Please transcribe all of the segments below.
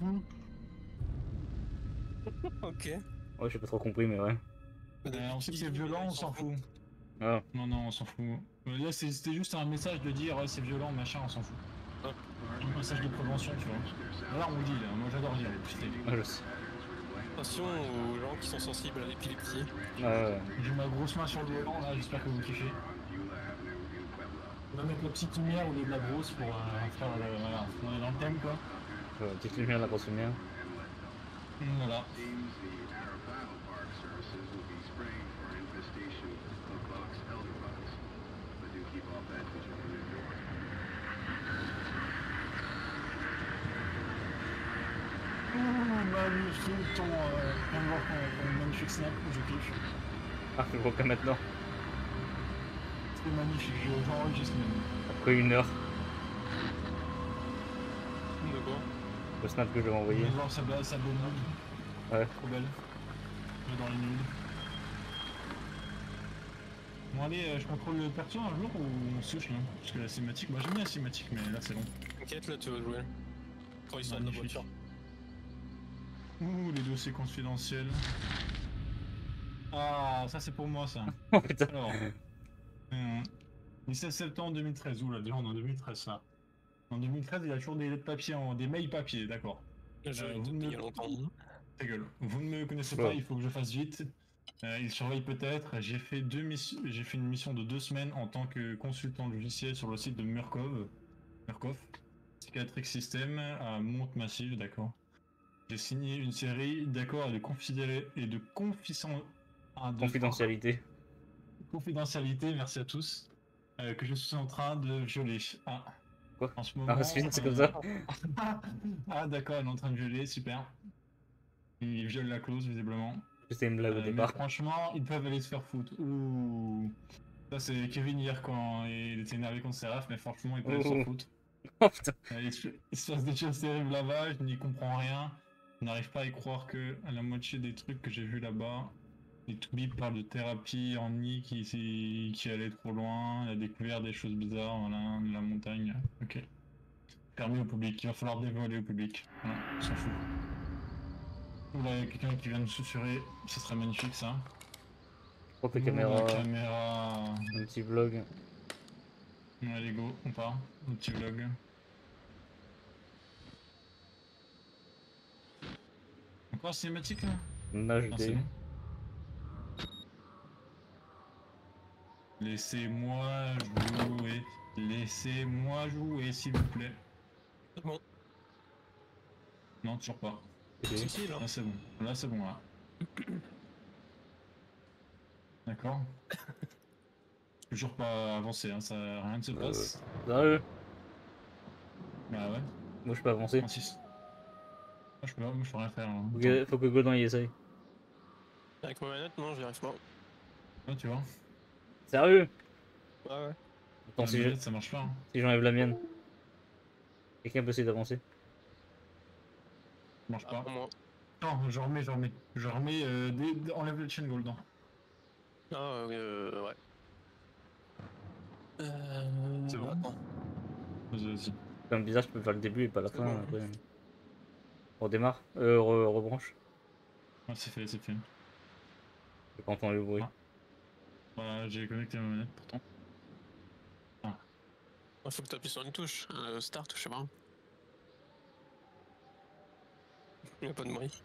fout. Ok. Ouais, j'ai pas trop compris, mais ouais. Euh, on sait que c'est violent, on s'en fout. Ah, Non, non, on s'en fout. Euh, Là, c'est- c'était juste un message de dire ouais, c'est violent, machin, on s'en fout. Ah. Un message de prévention, tu vois. Là, on dit, là. Moi, j'adore lire les putain. ah, je sais. Attention aux gens qui sont sensibles à l'épilepsie. Ah, ouais. J'ai ma grosse main sur le volant, là, j'espère que vous kiffez. On va mettre la petite lumière au lieu de la grosse pour euh, faire le. Voilà, on est dans le thème, quoi. Petite lumière, la grosse lumière. Voilà. Oh, magnifique ton. Euh, viens de voir ton, ton magnifique snap, je kiffe. Ah, je vois que maintenant. C'est magnifique, je- j'enregistre même. Après une heure, De quoi le snap que je vais envoyer. Ouais. Trop belle. Je vais dans les nudes. Bon allez, euh, je contrôle le perso un jour ou on se là Parce que la cinématique, moi j'aime bien la cinématique mais là c'est long. T'inquiète, là tu vas jouer. Quand ils sont dans la voiture. Ouh, les dossiers confidentiels. Ah, ça c'est pour moi ça. Alors, euh, 17 septembre 2013, ouh là déjà on est en 2013 là. En 2013 il y a toujours des lettres papier, en, des mails papier, d'accord. Jeu Euh, est vous depuis il y a me- longtemps. Ta gueule. Vous ne me connaissez Ouais. pas, il faut que je fasse vite. Euh, il surveille peut-être. J'ai fait deux missions. J'ai fait une mission de deux semaines en tant que consultant logiciel sur le site de Murkov. Murkov. Psychiatric System à Monte Massive, d'accord. J'ai signé une série d'accords et de confidélé- et de ah, de- Confidentialité. confidentialité, merci à tous. euh, que je suis en train de violer. Ah. Quoi En ce moment. Ah, c'est comme ça ah d'accord, elle est en train de violer, super. Il viole la clause visiblement. C'était une blague au Euh, mais franchement, ils peuvent aller se faire foutre. Ouh. Ça c'est Kevin hier quand il était énervé contre Seraph, mais franchement ils peuvent aller se faire foutre. Oh putain. Euh, Il se il se passe des choses terribles là-bas, je n'y comprends rien. Je n'arrive pas à y croire que la moitié des trucs que j'ai vus là-bas, Toubib parlent de thérapie en nid qui, qui, allait trop loin, il a découvert des choses bizarres, voilà, de la montagne. Ok. Permis au public, il va falloir dévoiler au public. Voilà, on s'en fout. Oula, il y a quelqu'un qui vient de susurrer, ce serait magnifique ça. Propre Ouh, caméra, caméra. un petit vlog. Allez go, on part. Un petit vlog. Encore cinématique là? En Ah, c'est HD. bon. Laissez-moi jouer. Laissez-moi jouer s'il vous plaît. C'est bon. Non, toujours pas. Si, si, là. C'est bon. Là c'est bon là. D'accord. Toujours pas avancé, hein, ça rien ne se Euh, passe. Sérieux Bah ouais. Moi je peux avancer. 36. Moi je peux pas, moi je peux rien faire. hein. Faut que, faut que Godin y essaye. Avec ma manette, non, j'y arrive pas. Ouais, tu vois. Sérieux Ouais, ouais. Attends, si je- ça marche pas. hein. si j'enlève la mienne. Quelqu'un peut essayer d'avancer Ça marche Ah, pas. Non, je remets, je remets. Je remets, euh, des- des- enlève le chain gold. hein. Ah, euh, ouais. Euh. C'est bon Attends. Vas-y, vas-y. C'est quand même bizarre, je peux faire le début et pas la fin. bon. Après. On redémarre Euh, re- rebranche. Ouais, c'est fait, c'est fait. J'ai pas entendu le bruit. Ah. J'ai connecté ma manette pourtant. Ah, faut que t'appuies sur une touche. Euh, start, je sais pas. Il y a pas de bruit.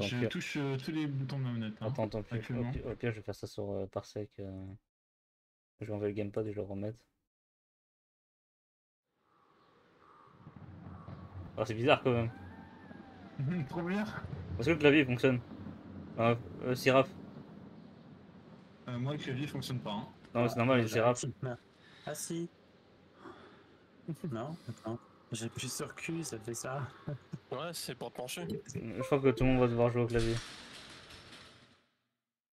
Je pire. touche euh, tous les boutons de ma manette. hein. Attends, attends, au pire, au pire, je vais faire ça sur euh, Parsec. euh. Je vais enlever le gamepad et je le remettre. Ah, c'est bizarre quand même. Trop bien. Parce que le clavier fonctionne. Ah, euh, Siraf. Euh, moi, le clavier fonctionne pas. Hein. Non, c'est normal, les Siraf. Ah si. Non, attends. J'appuie sur Q, ça fait ça. Ouais, c'est pour te pencher. Je crois que tout le monde va devoir jouer au clavier.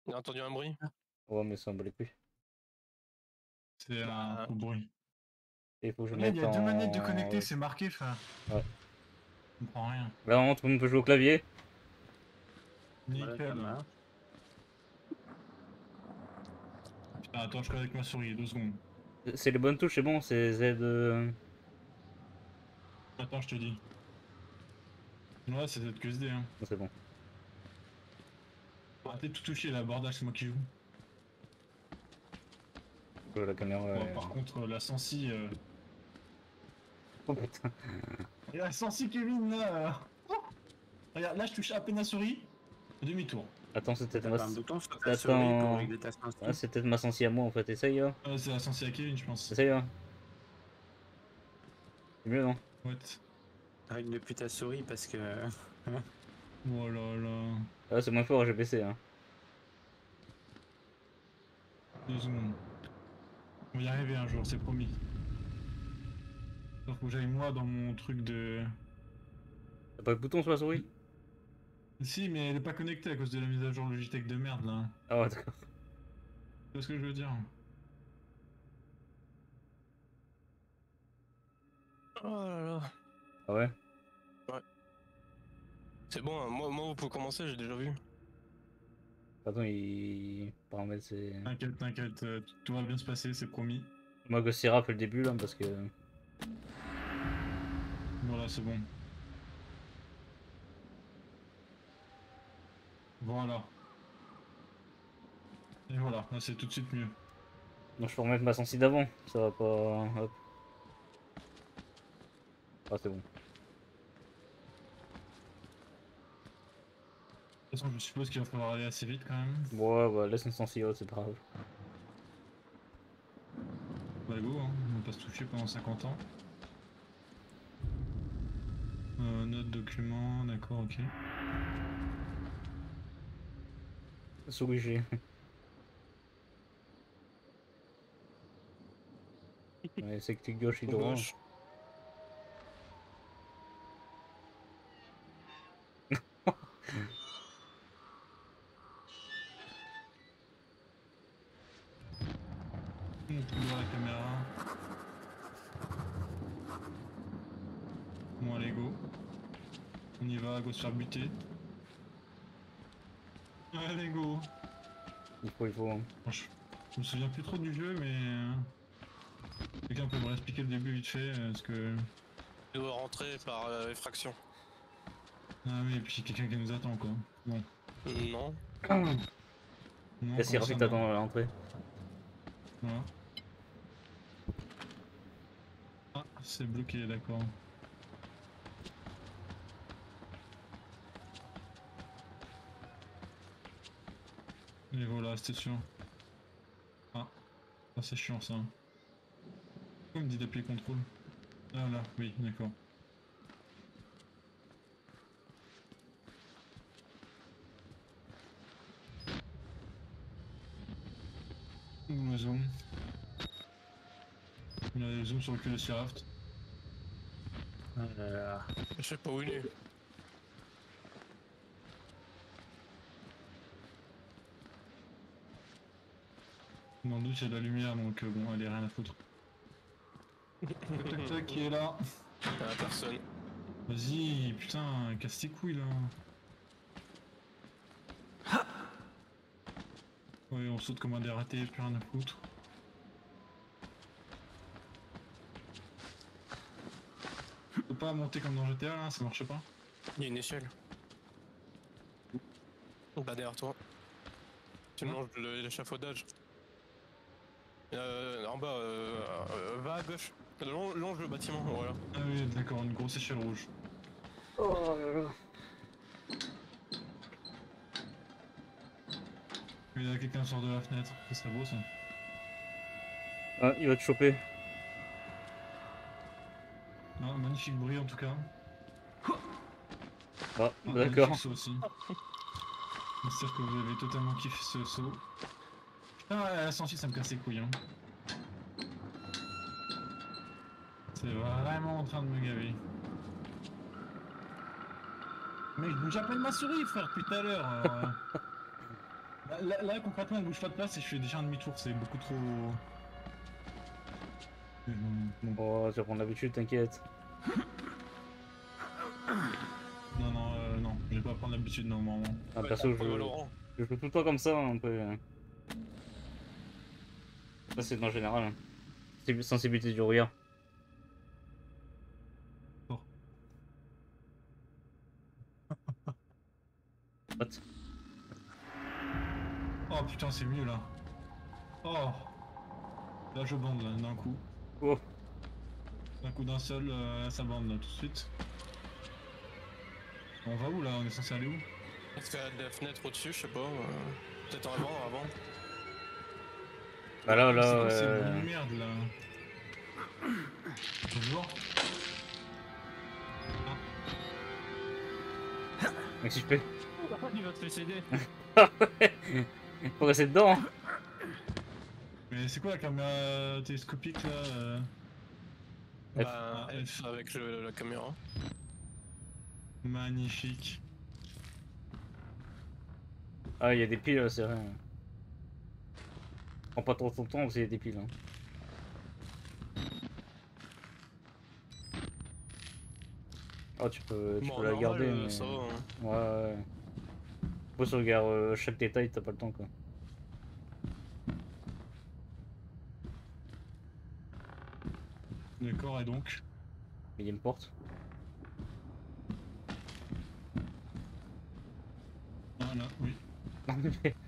On a entendu un bruit. Ouais, mais ça en bat les couilles. C'est un de bruit. Il faut que je Là, il mette y a deux en- manettes de connecter, c'est marqué, enfin. Ouais. Je comprends rien. Là, vraiment, tout le monde peut jouer au clavier. Nickel. comme Putain, attends, je connecte ma souris, deux secondes. C'est les bonnes touches, c'est bon, c'est Z. euh, Attends, je te dis. Ouais, c'est QSD. Hein. Non, C'est bon. Arrêtez de tout toucher, l'abordage, c'est moi qui joue. Euh, La caméra. Par contre, la Sensi. Euh... Oh putain. Et la Sensi Kevin là. euh, oh Regarde, là je touche à peine la souris. Demi-tour. Attends, c'est peut-être ma... Attends. Ah, c'est peut-être ma sensi à moi en fait. Essaye là. Euh, c'est la Sensi à Kevin, je pense. Essaye là. C'est mieux non What Règle depuis ta souris parce que. Oh là là. Ah, c'est moins fort, j'ai baissé. Hein. Deux secondes. On va y arriver un jour, c'est promis. Sauf faut que j'aille moi dans mon truc de. T'as pas de bouton sur la souris? Si, mais elle est pas connectée à cause de la mise à jour Logitech de merde là. Ah ouais, d'accord. Tu vois ce que je veux dire? Oh là là. Ah ouais? C'est bon, hein, moi, moi vous pouvez commencer, j'ai déjà vu. Attends, il paramètre c'est. T'inquiète, t'inquiète, euh, tout va bien se passer, c'est promis. Moi, Gossira fait le début là parce que. Voilà, c'est bon. Voilà. Et voilà, là c'est tout de suite mieux. Non, je peux remettre ma sensi d'avant. Ça va pas. Hop. Ah, c'est bon. De toute façon, je suppose qu'il va falloir aller assez vite quand même. Bon, ouais, bah, laisse une sensi haute, c'est pas grave. Bah go, hein. on va pas se toucher pendant 50 ans. Euh, note document, d'accord, ok. G. ouais, c'est que clic gauche, il caméra. Bon allez go. On y va, go se faire buter. Allez go. Il faut, il faut. hein. Je, je me souviens plus trop du jeu mais... euh, Quelqu'un peut me réexpliquer le début vite fait euh, parce que... Il doit rentrer par euh, effraction. Ah oui et puis quelqu'un qui nous attend quoi. Bon. Non. Non, ça, Rafik non attendre à l'entrée. Voilà. Ah, c'est bloqué, d'accord. Et voilà, c'était sûr. Ah, ça c'est chiant ça. Pourquoi il me dit d'appuyer contrôle? Ah là, oui, d'accord. Où le zoom? Il y a le zoom sur le cul de Siraft. Oh là là. Je sais pas où il est. Dans le doute, il y a de la lumière donc euh, bon, allez, rien à foutre. Tac tac tac, qui est là? Ah, personne. Vas-y, putain, casse tes couilles là. Ouais, on saute comme un dératé, plus rien à foutre. Faut pas monter comme dans GTA là, ça marche pas. Il y a une échelle. Bah derrière toi. Tu Hein? manges le- l'échafaudage. Euh, en bas, euh, euh, va à gauche. Longe, longe le bâtiment, voilà. Ah oui, d'accord, une grosse échelle rouge. Oh là là. Il y a quelqu'un sort de la fenêtre, ça serait beau ça. Ah, il va te choper. Ah, magnifique bruit en tout cas. Ah, Ah, d'accord. que vous avez totalement kiffé ce saut. Putain, la sensi ça me casse les couilles. Hein. C'est vraiment en train de me gaver. Mec, je bouge à peine ma souris, frère, depuis tout à l'heure. euh. là, concrètement, on bouge pas de place et je fais déjà un demi-tour, c'est beaucoup trop. Bon, tu vas prendre l'habitude, t'inquiète. non, non, euh, non, je vais pas prendre l'habitude normalement. Ah, Ouais, perso, je, je joue tout le temps comme ça, un peu. Ça, c'est en général. hein. Sensibil- Sensibilité du regard. What? Oh putain, c'est mieux là. Oh Là, je bande là, d'un coup. Oh. D'un coup d'un seul, euh, ça bande là tout de suite. On va où là? On est censé aller où? Est-ce qu'il y a de la fenêtre au-dessus, je sais pas. euh, Peut-être en avant, avant. Bah là, C'est là, quoi ces euh, de merde là Bonjour mais si je fais. Il va te suicider. Faut rester dedans. hein. Mais c'est quoi la caméra télescopique là euh F. Bah, F avec le- la caméra. Magnifique. Ah, il y a des piles, là, c'est rien. Prends pas trop ton temps parce qu'il y a des piles. Hein. Oh, tu peux, tu Bon, peux la normal, garder. euh, mais... Ça va. hein. Ouais, ouais. Faut se regarder euh, chaque détail, t'as pas le temps quoi. D'accord, et donc? Mais il y a une porte. Ah là, oui.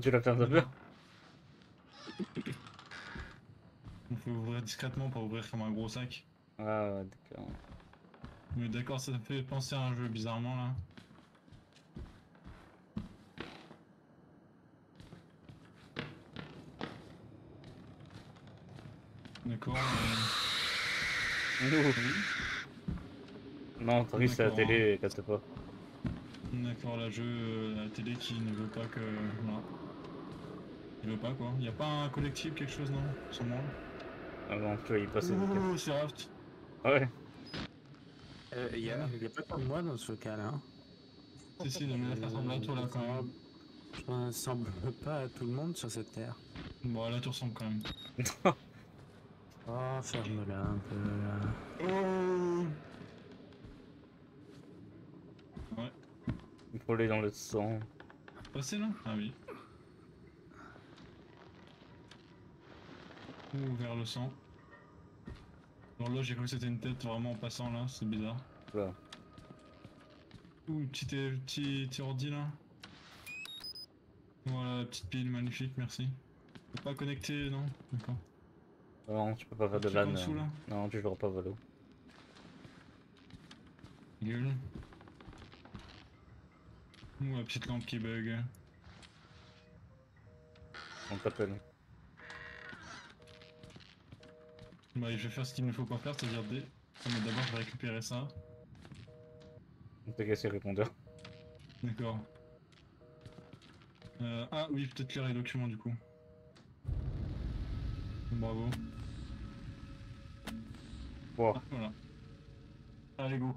Tu l'as fait un peu Il faut ouvrir discrètement, pas ouvrir comme un gros sac. Ah, ouais, d'accord. Mais d'accord, ça me fait penser à un jeu bizarrement là. D'accord. euh, Non, t'as vu, c'est la télé, capte pas. D'accord, la jeu, euh, la télé qui ne veut pas que. Voilà. Il veut pas quoi. Y a pas un collectif, quelque chose non Sur moi Ah bon, tu vois, il passait. Ouh, c'est Raft. Ah ouais. Euh, Il y, a, y a pas comme moi dans ce cas-là. hein. Si, si, non, mais ça ressemble à toi là quand même. Je ne ressemble pas à tout le monde sur cette terre. Bon, là tu ressembles quand même. Oh, ferme-la un peu là. Oh Aller dans le sang. Passer là Ah oui. Ouh, vers le sang. Alors là, j'ai cru que c'était une tête vraiment en passant là, c'est bizarre. Là. Ouh, petit, euh, petit, petit ordi là. Voilà, petite pile, magnifique, merci. Faut pas connecter, non? D'accord. Non, tu peux pas faire de LAN. Non, tu joueras pas Valo. Gueule. Ouh, la petite lampe qui bug. On t'appelle. Bah, je vais faire ce qu'il ne faut pas faire, c'est-à-dire des. Ah, mais d'abord, je vais récupérer ça. On t'a cassé le répondeur. D'accord. Euh, ah oui, peut-être lire les documents du coup. Bravo. Bon, Ah, voilà. Allez, go.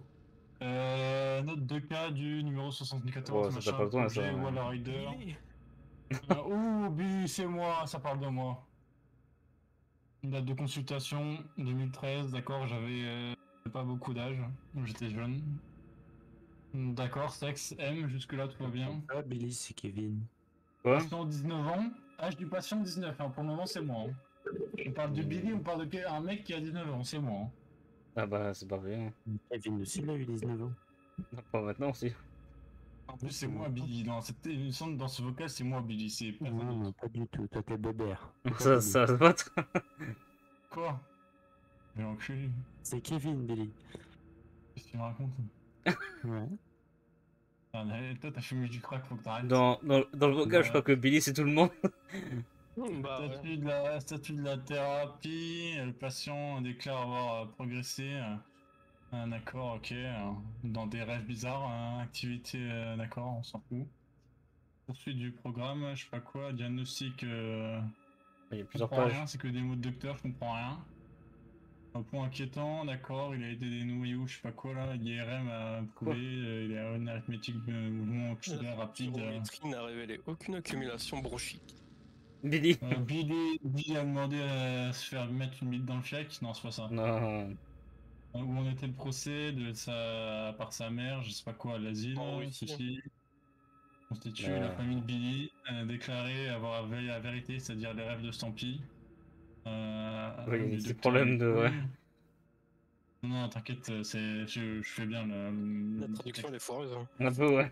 Euh, note de cas du numéro 74. Ouais, ça, machin, pas besoin, projet, ça, ouais. Walla Rider. Euh, ouh, Billy, c'est moi, ça parle de moi. Date de consultation 2013, d'accord, j'avais euh, pas beaucoup d'âge, j'étais jeune. D'accord, sexe M, jusque-là tout va bien. Ah, Billy, c'est Kevin. quoi Patient 19 ans, âge du patient 19, hein, pour le moment c'est moi. hein. On parle de Billy, on parle de un mec qui a 19 ans, c'est moi. hein. Ah bah, c'est parfait. Hein. Kevin aussi, il a eu 19 ans. Non, Pas maintenant aussi. En plus c'est moi Billy, dans, cette, il me semble dans ce vocal c'est moi Billy, c'est pas Non, non, pas du tout. Toi, t'es bébert. ça, ça se vote. Quoi? Mais enculé, C'est Kevin, Billy. qu'est-ce que tu me racontes Ouais. Ah, mais Toi t'as fumé du crack, faut que t'arrêtes. Dans, dans, dans le vocal, je crois que Billy, c'est tout le monde. Bah, ouais. Statut de la, statut de la thérapie, le patient déclare avoir euh, progressé. euh, un accord, ok. euh, dans des rêves bizarres, hein, activité, euh, d'accord, on s'en fout. Poursuite du programme, je sais pas quoi, diagnostic, euh, Il y a je plusieurs comprends pages. rien, c'est que des mots de docteur, je comprends rien. Un point inquiétant, d'accord, il a été dénoué ou je sais pas quoi là, l'IRM a prouvé, euh, il a une arithmétique de mouvement oxydaire rapide. Spirométrie n'a révélé aucune accumulation bronchique. Billy. euh, Billy, Billy a demandé à se faire mettre une bite dans le fiac, non c'est pas ça. Non. Où en était le procès de sa par sa mère, je sais pas quoi, à l'asile, En Russie. ceci. Constitue Ouais. la famille de Billy, a déclaré avoir la la vérité, c'est-à-dire les rêves de Stampy. Euh, Ouais, il y a du des problèmes de- ouais. Non, t'inquiète, c'est, je, je fais bien le. La traduction elle est foireuse. hein. Un peu, ouais.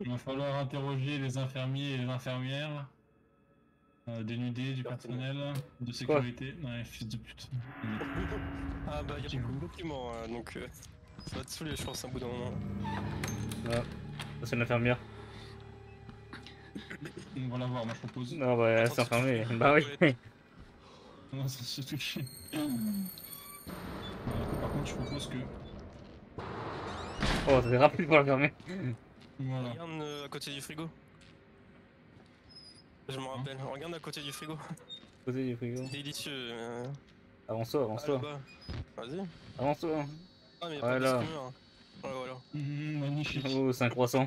Il va falloir interroger les infirmiers et les infirmières, euh, dénuder du personnel de sécurité. Ouais, fils de pute. Ah bah y'a beaucoup de documents hein, donc euh, ça va te saouler je pense un bout d'un moment. Ça, C'est une infirmière. On va la voir, moi je propose. Non, bah, elle s'est enfermée. Bah oui. Non, ça se touche. Par contre, je propose que. Oh, c'était rapide pour la fermer. Voilà. Regarde euh, à côté du frigo. Je me rappelle, regarde à côté du frigo. Côté du frigo. Délicieux. Euh... Avance-toi, Ah, avance-toi. là-bas. Vas-y. Avance-toi. Ah mais Ouais, pas de. Ouais voilà. Mhm, magnifique. Oh, c'est un croissant.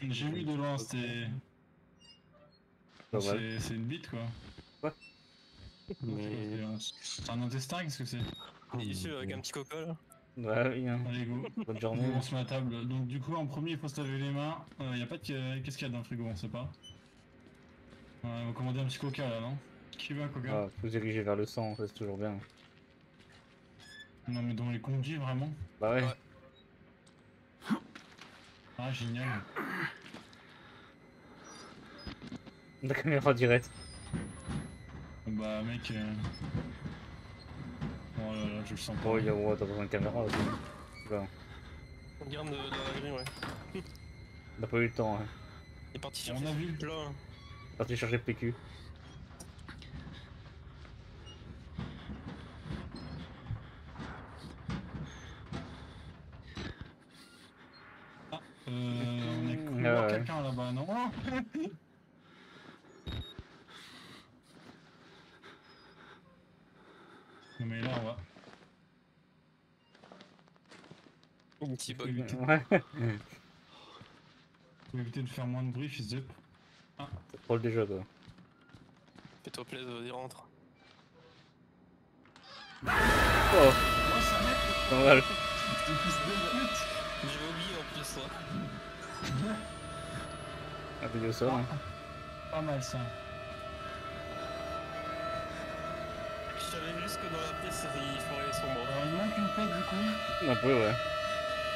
J'ai vu de loin, c'était. C'est une bite quoi. Mais C'est un intestin, qu'est-ce que c'est? Délicieux avec un petit coca là. Bah oui, hein. Allez, go. Bonne journée. On se met à table. Donc, du coup, en premier, il faut se laver les mains. Euh, y a pas de. Qu'est-ce qu'il y a dans le frigo? On sait pas. Ouais, on va commander un petit coca là, non? Qui veut un coca? Ah, faut se diriger vers le sang, ça c'est toujours bien. Non, mais dans les conduits, vraiment? Bah ouais. Ouais. Ah, génial. La caméra directe. Bah, mec. euh, Oh là là, je le sens pas. Oh, il y a ouais, t'as besoin de caméra aussi. Là, Regarde de, de la grille ouais. on n'a pas eu le temps, hein. Il est parti On chercher a vu. ce plat. Parti chercher le PQ. Euh, on a Ah voir ouais. quelqu'un là-bas, non Non mais là on va. Un petit bug. éviter, Ouais. faut éviter de faire moins de bruit, fils de. Drôle déjà quoi. Fais-toi plaisir, vas-y rentre. Oh, Oh pas mal. J'ai oublié en plus ça. Un peu de ça. Hein. Pas mal ça. Je savais juste que dans la pièce il ferait sombre. Alors il manque une tête du coup. Un peu, ouais.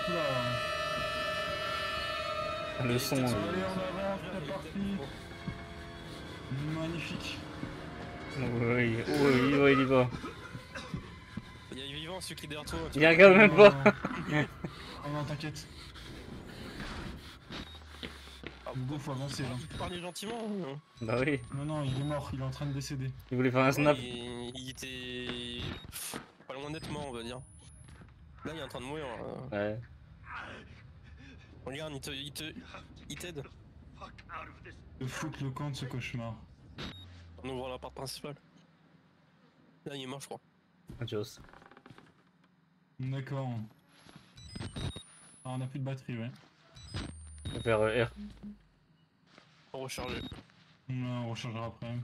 Oula. Le son. peut-être euh, Allez Magnifique. Oui, oui, oui, il y va. Il y a vivant celui qui est derrière toi. tu Il gars même pas. Oh non t'inquiète. Hugo faut avancer là. Parlez gentiment. hein. Bah oui, Non non il est mort, il est en train de décéder. il voulait faire un snap. Il, il était pas loin d'être mort on va dire. Là il est en train de mourir. là. Ouais. Regarde, il te, il te, il t'aide De foutre le camp de ce cauchemar. en ouvrant la porte principale. Là il est mort je crois. Adios. D'accord. Ah on a plus de batterie ouais. On va faire euh, R. Recharger. Non, on rechargera après.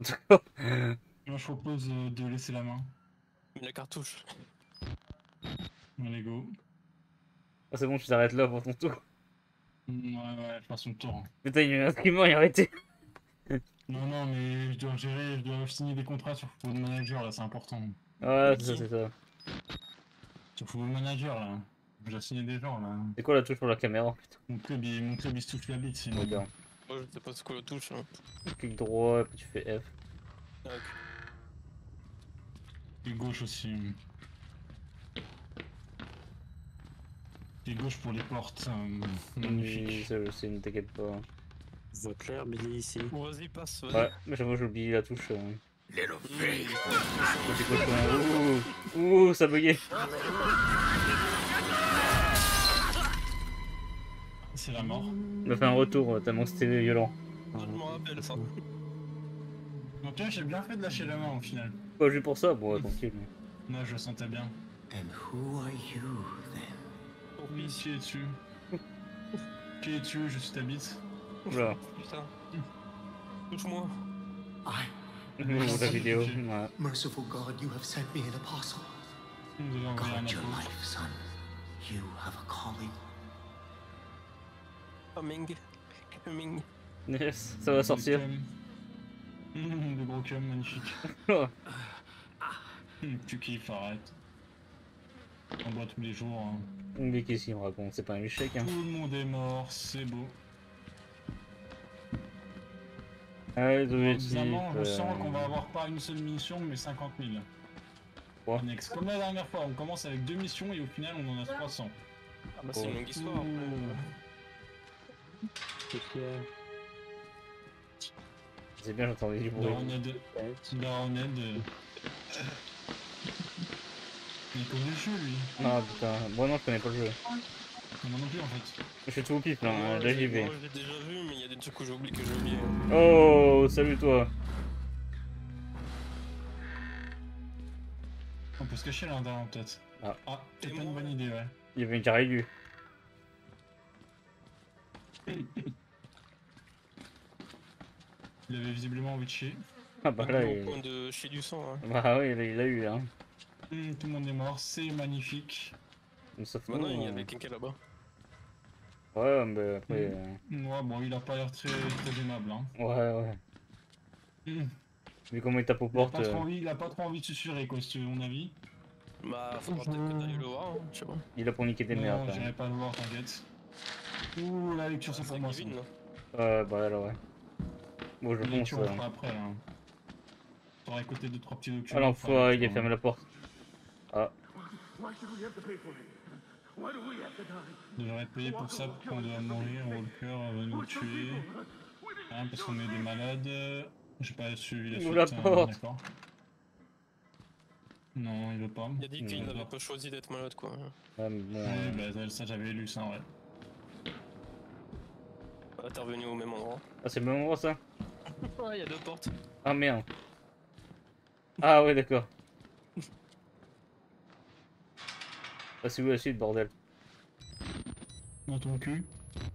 D'accord. Moi je propose euh, de laisser la main. Mais la cartouche. Allez go. Ah, c'est bon, tu t'arrêtes là pour ton tour. Ouais ouais, je passe son tour. Putain, il y a eu un streamer, il a arrêté. Non non mais je dois gérer, je dois signer des contrats sur Football Manager là, c'est important. Ouais, c'est ça, c'est ça. Sur Football Manager là. Je dois signer des gens là. C'est quoi la touche pour la caméra Putain, Mon club il, mon club, il se touche la bite sinon. regarde. Moi je sais pas ce que la touche. Hein. Clic droit, puis tu fais F. Ah, ok. Et gauche aussi. Et gauche pour les portes. euh, magnifique. ça je sais, ne t'inquiète pas. voit clair, Billy ici. Bon, vas-y, passe, vas-y. Ouais, mais j'avoue, j'ai oublié la touche. Euh... Mmh. Côté cochon. Ouh, ouh, ça buguait. C'est la mort. Il m'a fait un retour euh, tellement c'était violent. Je m'en rappelle ça. Donc là j'ai bien fait de lâcher la main au final. Pas juste pour ça, bon, tranquille. Là je le sentais bien. And who are you then? Oh, Oui, pisse. qui es-tu Qui es-tu Je suis ta bite. Oula, Putain. Touche-moi. I, ouh, la vidéo. Ouais. merciful God, you have sent me an apostle. Guard your life, son. You have a calling. Coming. Coming. Yes, ça va sortir. Le gros cum, magnifique. Hum, tu kiffes, arrête. On boit tous les jours. hein. Mais qu'est-ce qu'il me raconte? C'est pas un échec, hein. Tout le monde est mort, c'est beau. Allez, les objectifs. Bizarrement, je euh, sens qu'on va avoir pas une seule mission, mais 50 000. Quoi? Annexe. Comme la dernière fois, on commence avec deux missions et au final on en a 300. Ah bah c'est une longue histoire. après. Ouh. Qu'est-ce qu'il y a C'est bien, j'entendais du bruit. Baronade. Baronade. Il connaît le jeu lui. Non, putain. Bon, non, je connais pas le jeu. Moi non plus en fait. Je fais tout au pif, là. Hein, Là, j'ai- j'y vais. l'ai déjà vu, mais il y a des trucs que j'ai oublié que j'ai oublié. Oh, salut toi. On peut se cacher là l'intérieur peut-être. Ah. Ah, c'est pas une bonne idée ouais. Il y avait une carré Il avait visiblement envie de chier. Ah bah là, Au il... point de chier du sang. Hein. Bah oui, il a- il a eu, hein. Hum, tout le monde est mort, c'est magnifique. Sauf Maintenant, il y euh, avait quelqu'un là-bas. Ouais, mais après... Mm. Ouais, bon, il a pas l'air très, très aimable. Hein. euh, Ouais, ouais. Hum. Mais comment il tape aux Il, a portes trop euh, envie, il a pas trop envie de susurrer quoi, si tu veux mon avis. Bah, faudra peut-être que t'ailles le voir, hein, sais pas. Il a pour niquer des non, merdes. hein. j'irai pas le voir, t'inquiète. Ouh, la lecture c'est C'est pour moi. Kevin, là. Ouais, bah là, ouais. Bon, je fonce. lecture euh. après là. T'auras écouté deux trois petits documents. Ah l'enfoiré, enfin, il a tu fermé la porte. Ah, die? devrait être payé pour ça, pour qu'on doit mourir, Walker va nous tuer. Hein, parce qu'on est des malades. J'ai pas suivi la suite. la hein, porte. D'accord. Non, il veut pas. Il a dit qu'il n'avait pas choisi d'être malade, quoi. ouais, mais bon. Oui, euh, bah ça j'avais lu ça ouais. Ah, t'es revenu au même endroit. Ah, c'est le même endroit ça? Ouais, il y a deux portes. Ah merde. Ah ouais, d'accord. Ah, c'est où la suite, bordel Dans ton cul.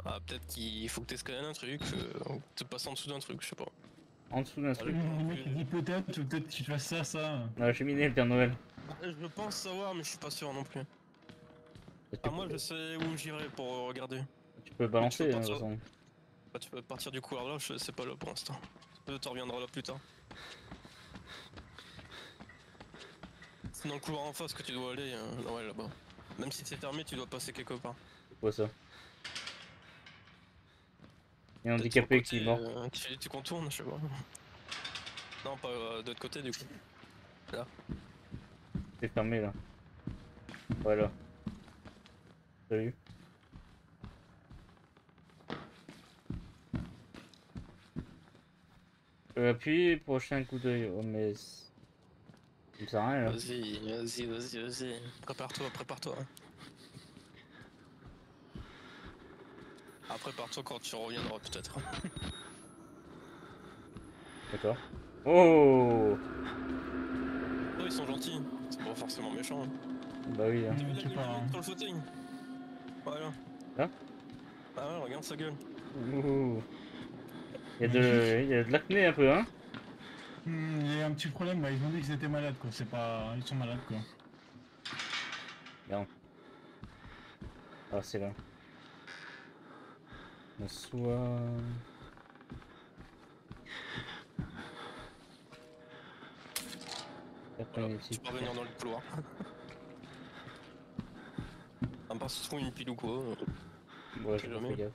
Ah, peut-être qu'il faut que t'escalades un truc, euh, te passes en dessous d'un truc, je sais pas. En dessous d'un truc. Dit peut-être, peut-être qu'il fasse ça, ça. Dans la cheminée, le Père Noël. Je pense savoir, mais je suis pas sûr non plus. Tu Ah, moi, je sais où j'irai pour euh, regarder. tu peux balancer, hein, de toute façon. Bah, tu peux partir du couloir là, je sais pas là pour l'instant. Peut-être t'en reviendras là plus tard. C'est dans le couloir en face que tu dois aller, euh, ouais là-bas. Même si c'est fermé, tu dois passer quelque part. C'est quoi ça Il y a un handicapé qui est mort. euh, tu, tu contournes, je sais pas. Non, pas euh, de l'autre côté du coup. C'est fermé là. Voilà. Salut. Euh, puis, prochain coup d'œil. Oh, mais. Me sert à rien là. Vas-y, vas-y, vas-y, vas-y. Prépare-toi, prépare-toi. Ah, prépare-toi quand tu reviendras peut-être. D'accord. Oh Oh, ils sont gentils, c'est pas forcément méchant. hein. Bah oui. Hein. La pas. lumière hein. sur le footing Voilà. Hein Ah ouais, regarde sa gueule. Ouh. Il y a de, il y a de l'acné un peu, hein Il y a un petit problème, bah, ils ont dit qu'ils étaient malades quoi, c'est pas. Ils sont malades quoi. Ah, c'est là. Bonsoir. Voilà, tu peux revenir dans le couloir. À part si tu trouves une pile ou quoi. euh, Ouais, pas jamais. fait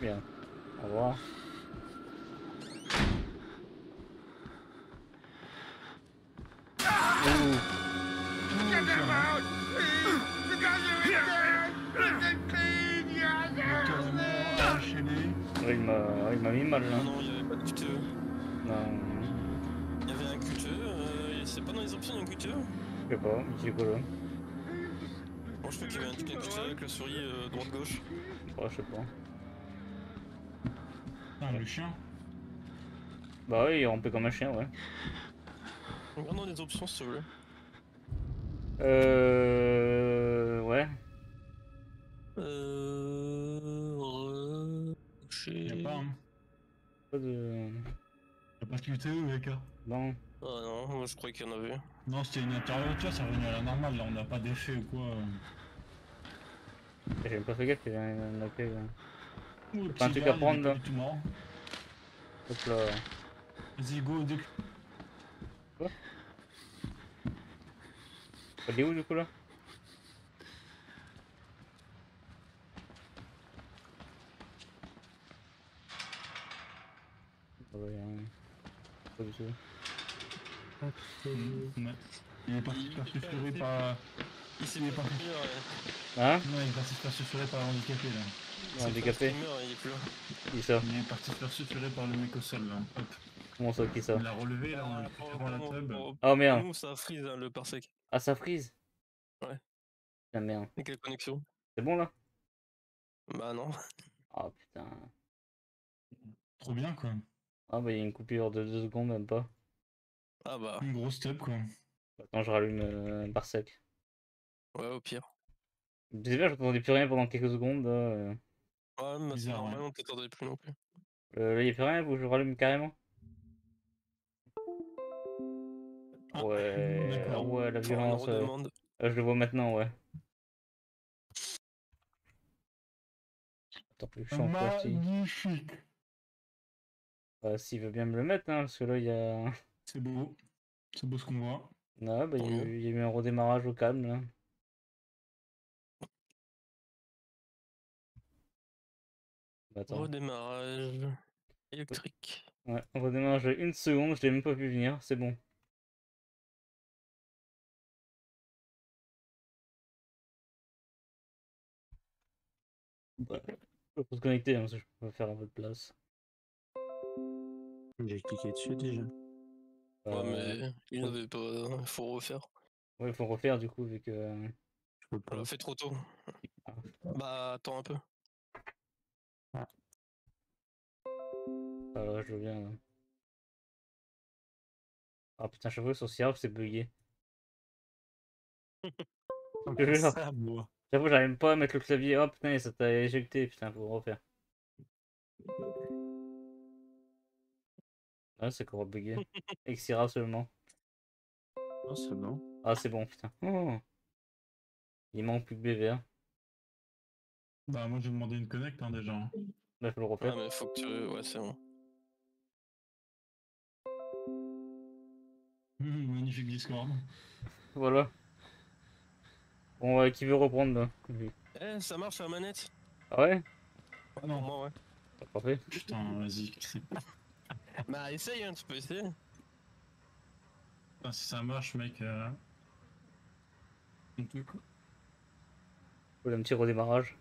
Bien. Au revoir. Il m'a mis mal là. Non, non, il y avait pas de QTE. Non, Il y avait un QTE, euh, c'est pas dans les options, il y a un QTE je sais pas, il quoi là Bon, je crois qu'il y avait un QTE avec la souris euh, droite-gauche. Ouais, je sais pas. Ah, le chien. Bah oui, il rampait comme un chien, ouais. Regarde dans les options s'il te plaît. Euh... Ouais. Euh. Y'a pas, hein. Pas de... Y'a pas de QTE, mec. hein. Non. Ah non, Moi, je croyais qu'il y en avait. Non, c'était une interruption, c'est revenu à la normale, là on n'a pas d'effet ou quoi. J'ai même pas fait gaffe qu'il y avait un Ouh, pas un truc à prendre, pas là. du tout marrant. Hop là. Vas-y, go, dès Elle est où du coup là? Ah ouais, hein. Pas du tout. Ouais. Il est parti se faire susurrer par. Il s'est Il est pas parti. Hein? Non, il est parti se faire susurrer par l'handicapé là. Handicapé il est plus là. Qui ça Il est parti se faire par le mec au sol là. Hop. Comment ça, qui ça Il l'a relevé là, on l'a fait devant la tub. Oh merde Nous, ça freeze hein, le parsec. Ah ça frise Ouais. La merde. Et quelle connexion C'est bon là Bah non. Ah putain. Trop bien quoi. Ah bah il y a une coupure de 2 secondes même pas. Ah bah, Une grosse tub quoi. Attends je rallume euh, Barsec. ouais, au pire. C'est bien, j'entendais plus rien pendant quelques secondes. Là, euh. Ouais, mais c'est Bizarre, normal, on t'attendait plus non plus. Euh, là il plus rien, que je rallume carrément. Ah, Ouais, d'accord. ouais, la violence. euh, redemande. euh, je le vois maintenant, ouais. Attends, je suis en partie. Magnifique. Bah, S'il veut bien me le mettre, hein, parce que là il y a. C'est beau. C'est beau ce qu'on voit. Non, bah, il y, a Tant mieux. eu- il y a eu un redémarrage au calme là. Attends. Redémarrage électrique. Ouais, redémarrage une seconde, je l'ai même pas vu venir, c'est bon. Ouais. Je peux se connecter, hein, ça, je peux pas faire à votre place. J'ai cliqué dessus déjà. Ouais, Euh, mais il n'avait pas. Il faut refaire. Ouais, faut refaire du coup, vu que. euh, Je peux On pas. l'a fait trop tôt. Ah. Bah, attends un peu. Là, je veux bien. là. Ah putain, chaque fois sur Sierra, c'est bugué. Je fois, j'arrive pas à mettre le clavier. Oh putain, ça t'a éjecté. Putain, faut refaire. Ah, c'est encore bugué. Avec Sierra seulement. Oh, c'est bon. Ah, c'est bon, putain. Oh. Il manque plus que BVR. Bah moi j'ai demandé une connect hein, déjà. Là, faut le Ouais, refaire. mais faut que tu. Ouais, c'est bon. Magnifique Discord. Voilà. Bon, ouais, qui veut reprendre là Oui. Eh, ça marche la manette Ah ouais Ouais, Non. moi, ouais. Bah, Parfait. Putain, vas-y. Bah, essaye, hein, tu peux essayer. Putain, si ça marche, mec. Euh... un truc, quoi. Faut un petit redémarrage.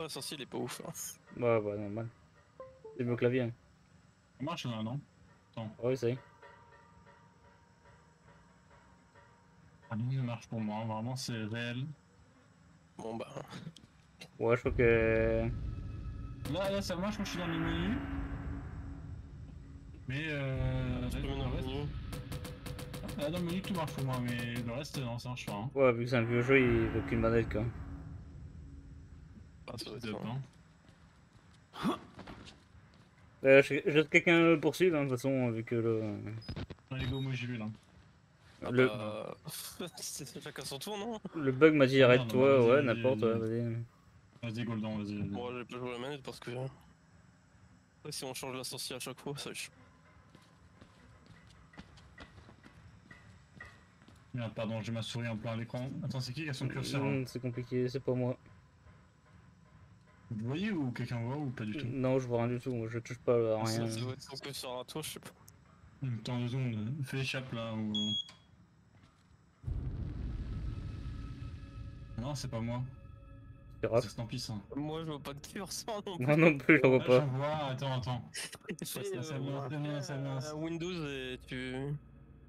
Ouais, sorcier, il est pas ouf. hein. Ouais, bah, normal. C'est le clavier. Hein. Ça marche là, non? Ouais, ça y est. Ah non, ça marche pour moi. Vraiment, c'est réel. Bon, bah. Ouais, je crois que. Là, là, ça marche quand je suis dans le menu. Mais euh. Peux mettre dans le reste- menu. Ah, dans le menu, tout marche pour moi, mais le reste, non, ça marche pas. Hein. Ouais, vu que c'est un vieux jeu, il veut qu'une manette quoi. Ah, ça doit être top, hein. Euh, je, je laisse quelqu'un le poursuivre, hein, de toute façon, vu que le. Allez, go, moi j'ai lu là. Ah Le, bah, c'est chacun son tour, non le bug m'a dit arrête-toi, ouais, n'importe, ouais, vas-y. vas-y. Vas-y, Golden, vas-y. vas-y. Bon, j'ai pas joué la manette parce que. Après, si on change la sorcière à chaque fois, ça va être chiant. Merde, pardon, j'ai ma souris en plein à l'écran. Attends, c'est qui qui a son curseur hein Hmm, c'est compliqué, c'est pas moi. Vous voyez ou quelqu'un voit ou pas du tout Non, je vois rien du tout, moi, je touche pas à rien. Ça, doit être que sur un tour, je sais pas. Attends deux secondes, fais échappe là ou. Non, c'est pas moi. C'est grave. C'est Stampis. Hein. Moi, je vois pas de curseur non plus. Moi non plus, j'en vois Ouais, pas. j'en vois, attends, attends. Ça, ça vient, ça vient, ça vient. euh, Windows et tu.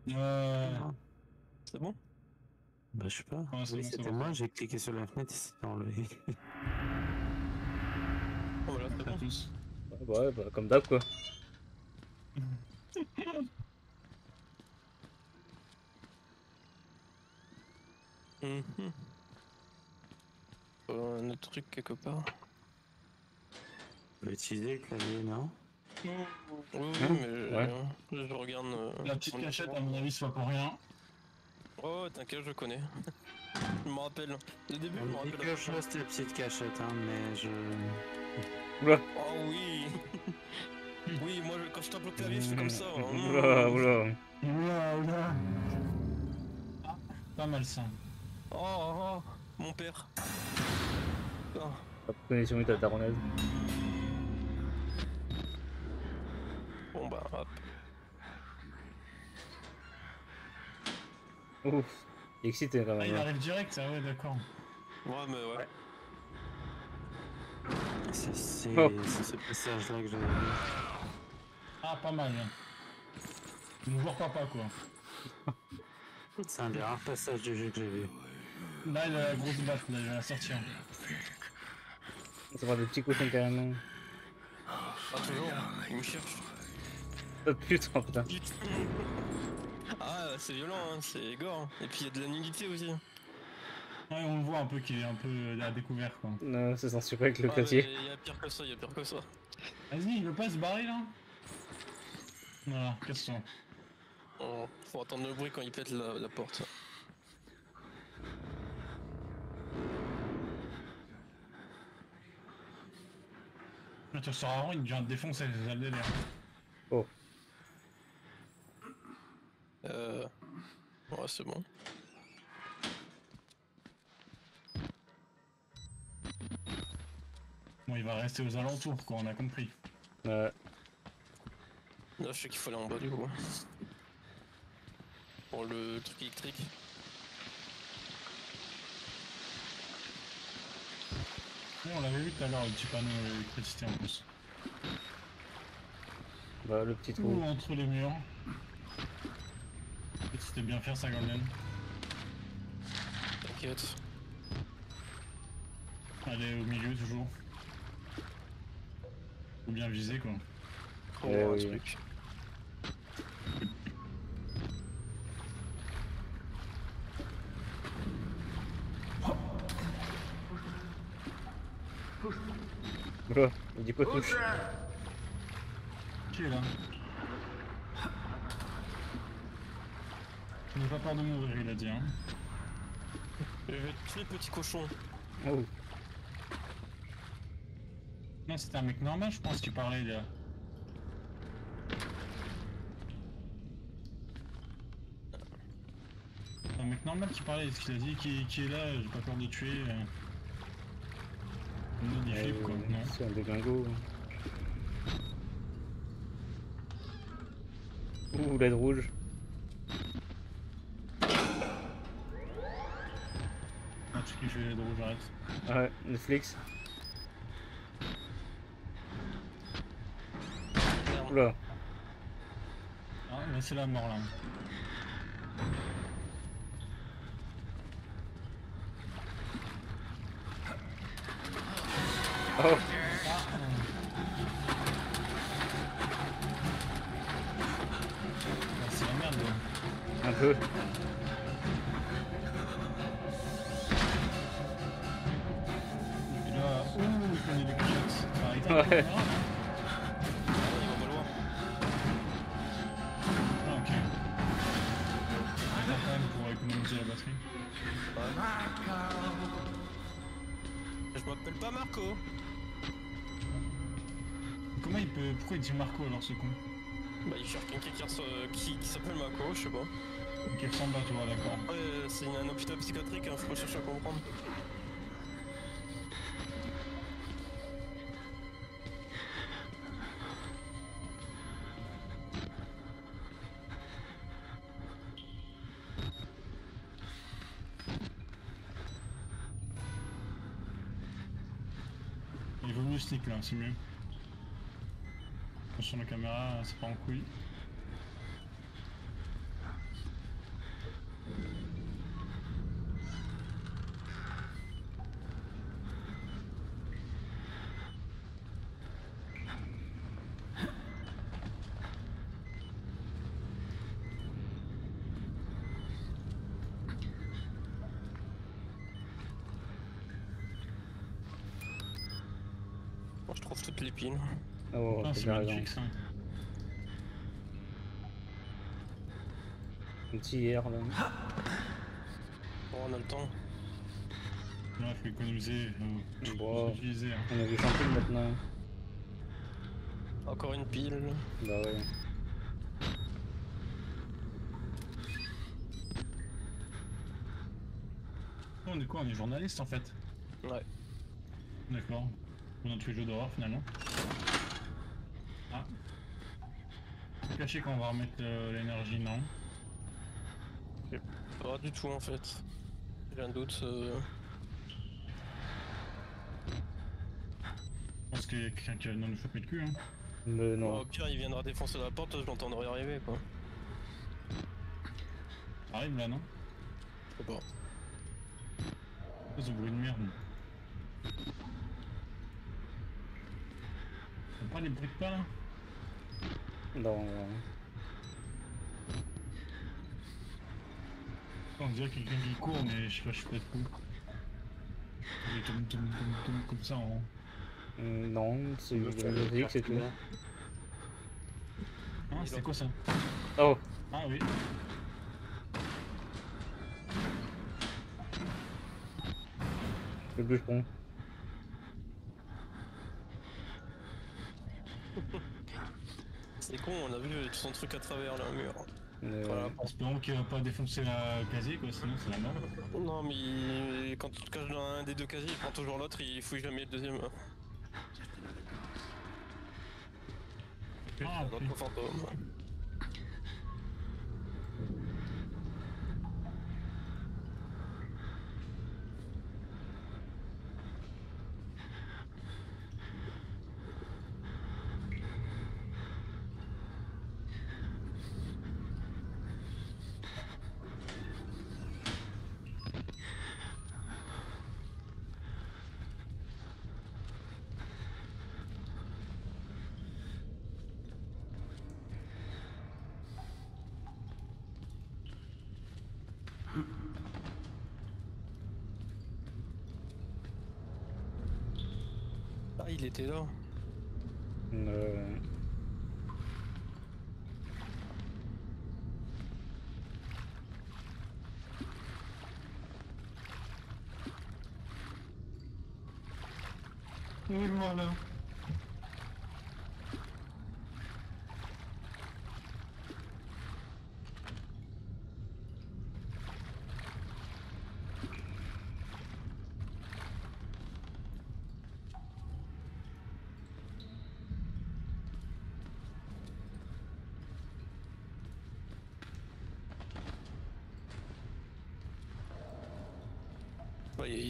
Ouais. C'est bon? Bah, je sais pas. Oui, c'était bon. moi, j'ai cliqué sur la fenêtre et c'était enlevé. Oh, À tous. Ouais, ouais, bah, comme d'hab quoi. Mhm. Faut un autre truc quelque part. On peut utiliser le clavier, non Oui, oui, Hein mais Ouais. je regarde. euh, La petite cachette, à mon avis, pas pour rien. Oh, t'inquiète, je connais. je me rappelle. Le début, je me rappelle. que je reste la petite cachette, hein, mais je. Oula, Oh oui Oui, moi, je- quand je tape le clavier, je fais comme ça. oula, oula. Oula, oula. Ah, pas mal ça. Oh, oh, oh, mon père. Oh. Hop, connexion ta daronnaise. Bon bah, hop. Ouf. Excité quand Ah, même. il hein. arrive direct, ah ouais, d'accord. Ouais, mais ouais. C'est- Oh. c'est ce passage-là que j'avais vu. Ah, pas mal. Nous voir papa, quoi. C'est un des rares passages du jeu que j'ai vu. Là, il a la grosse baffe, là, il va la sortir. Ça va des petits cochons carrément. Ah, toujours, il me cherche. Oh putain, putain. Ah, c'est violent, hein, c'est gore. hein. Et puis il y a de la nudité aussi. Ouais, on le voit un peu qu'il est un peu à découvert, quoi. Non, c'est censuré avec le Ah, clavier. Il y a pire que ça, il y a pire que ça. Vas-y, il veut pas se barrer, là Voilà, casse-toi. Oh, faut attendre le bruit quand il pète la, la porte. Là, tu ressors avant, il vient de défoncer, c'est ça le délire. Euh... Ouais, c'est bon. Bon, il va rester aux alentours, quoi, on a compris. Ouais. Là, je sais qu'il faut aller en bas du coup. Pour le truc électrique. Oui, on l'avait vu tout à l'heure, le petit panneau d'électricité en plus. Bah, le petit Ou trou. entre les murs. C'était bien faire ça, Golden. T'inquiète. Aller au milieu, toujours. Faut bien viser, quoi. Faut Eh oui. truc. Oula, il dit quoi touche Qui est là Je n'ai pas peur de mourir, il a dit, hein. Je vais te tuer, petit cochon. Oh, Non, c'était un mec normal, je pense, qui parlait, là. Un mec normal qui parlait, ce qu'il a dit, qui, qui est là, j'ai pas peur de tuer. Euh... Une autre, il flippe, quoi, non c'est un déglingo. Ouh, l'aide rouge. Ah, tu kiffes les drôles, j'arrête. Ouais, Netflix. Oula, Ah, mais c'est la mort, là. oh, dit Marco alors ce con Bah, il cherche quelqu'un qui, reçoit- qui, qui s'appelle Marco, je sais pas. Qui ressemble à toi, d'accord. Ouais, c'est un hôpital psychiatrique, hein, faut pas chercher à comprendre. Il vaut mieux sneak là, c'est mieux. Attention la caméra, c'est pas en couille. Je trouve toutes les piles. Oh, Ah, c'est magnifique ça. Un petit hier là. Bon, on a le temps. Là, faut économiser. euh, Bon, utiliser. hein. on a vu champignon maintenant. Encore une pile. Bah ouais. On est quoi? On est journaliste en fait? Ouais. D'accord. On a tous les jeux d'horreur finalement. Ah. Caché qu'on va remettre euh, l'énergie, non Pas du tout en fait. J'ai un doute. euh, Je pense qu'il y a quelqu'un qui va nous choper le cul. Hein. Mais non. au pire, il viendra défoncer la porte, je l'entendrai arriver quoi. Ça arrive là, non Je sais pas. Ça, ce bruit de merde. T'as pas les bruits de pas là Non. On dirait quelqu'un qui court, mais je sais pas, je suis peut-être fou. Des toum toum toum toum comme ça en. Hum, Non, c'est de la musique, c'est tout. Ah, Il c'est en- quoi ça? Oh, Ah oui. le bûcheron. C'est con, on a vu son truc à travers le mur. Mais, Voilà. euh, Espérons qu'il va pas défoncer la casier quoi, sinon c'est la merde. Non, mais il- quand tu te caches dans un des deux casiers, il prend toujours l'autre, il fouille jamais le deuxième. Ah. Ah, était là. euh, Et voilà.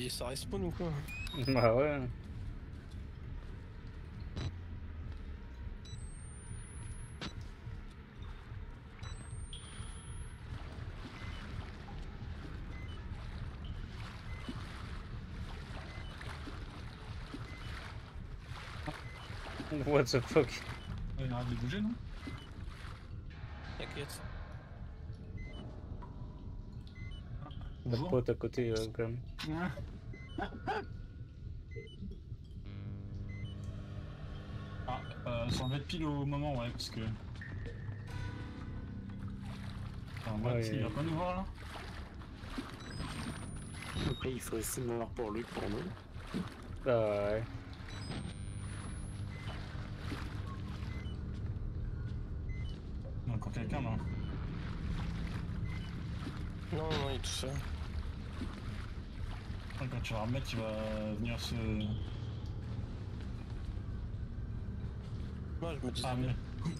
Il- ça respawn ou quoi Bah ouais. What the fuck? Il arrête de bouger non T'inquiète. La pote à côté euh, quand même. Ah, euh, ça va être pile au moment, ouais, parce que. Enfin, ouais, Ouais, il va pas nous voir là Après, il ferait si mort pour lui que pour nous. Bah ouais. Il y a encore quelqu'un là. Non, non, il est tout seul. Après, quand tu vas remettre, il va venir se. Moi, je me disais Ah, mais.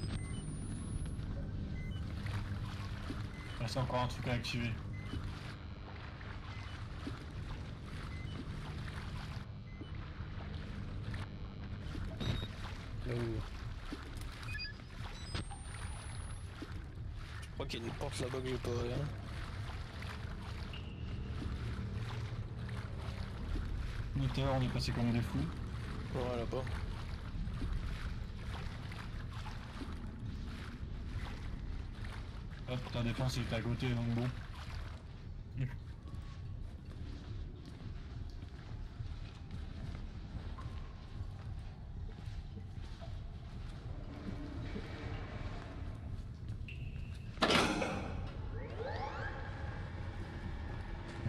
Ah, c'est encore un truc à activer. Ouh. Je crois qu'il y a une porte là-bas que j'ai pas ouvert. On est passé comme des fous. Ouais, là-bas. Hop, ta défense est à côté, donc bon.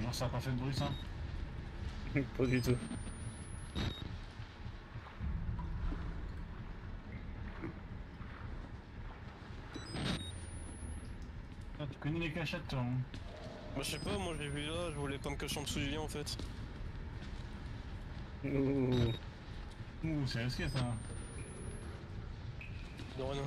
Genre ça a pas fait de bruit ça? Pas du tout. Toi hein Bah, je sais pas, moi j'ai vu là, je voulais pas me cacher en dessous du lit en fait. Ouh. Ouh, c'est risqué ça. De rien.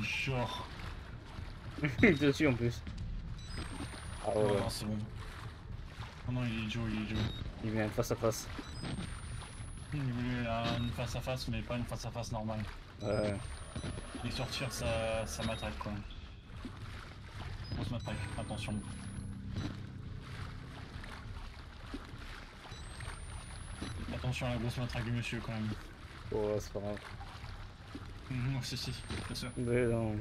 Genre. Dessus en plus. Ah Oh, ouais, non, c'est bon. Oh non, il est Joe, il est Joe. il vient face à face. Il voulait une face à face, mais pas une face à face normale. Ouais. Et sortir, ça, ça m'attaque quoi. On se m'attaque, attention. Attention à la grosse matraque du monsieur quand même. Oh, c'est pas grave. Mhm, si, si, bien sûr. Mais non.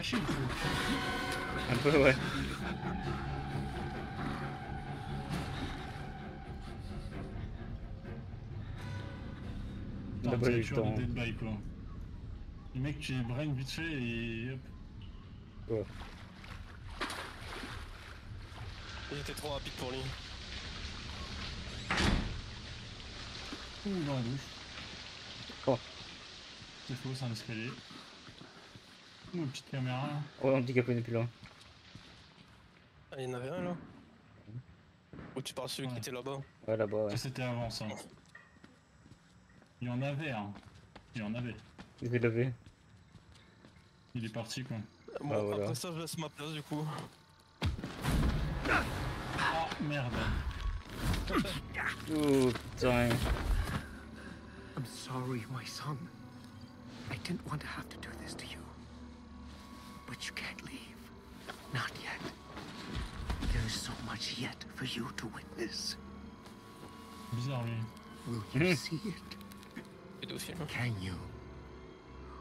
Faut. Un peu, ouais. D'abord, c'est il le temps. Dead by quoi. Le mec tu es brain vite fait et hop. Ouais. Il était trop rapide pour lui. Ouh dans la douche. Quoi C'est faux, c'est un escalier. Une petite caméra là. Ouais, handicapé n'est plus là. Ah, il y en avait un là Ou tu parles celui Ouais. qui était là-bas Ouais, là-bas, ouais. C'était avant ça. Il y en avait un. Il y en avait. Il est levé. Il est parti quoi. Bon, Bah, voilà. après ça, je laisse ma place du coup. Ah merde. Ouh, putain. I'm sorry, my son. I didn't want to have to do this to you. But you can't leave. Not yet. There is so much yet for you to witness. Bizarre. Will you hmm. see it? Can you?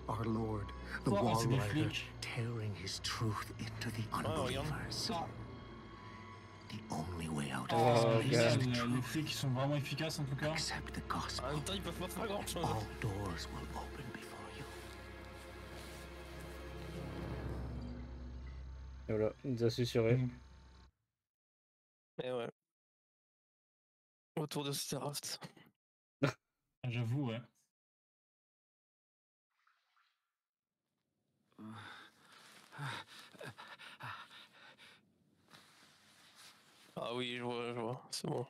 Our Lord, the Oh, Wall Rider, tearing his truth into the regarde. unbelievers. The only way out Oh, of this place God. is the les, les truth. flics ils sont vraiment efficaces en tout cas. Accept the gospel. En ils pas faire grand chose. All doors will open voilà, il nous a susurré. Mais ouais. Autour de ce raft. J'avoue ouais. Ah oui, je vois, je vois, c'est bon.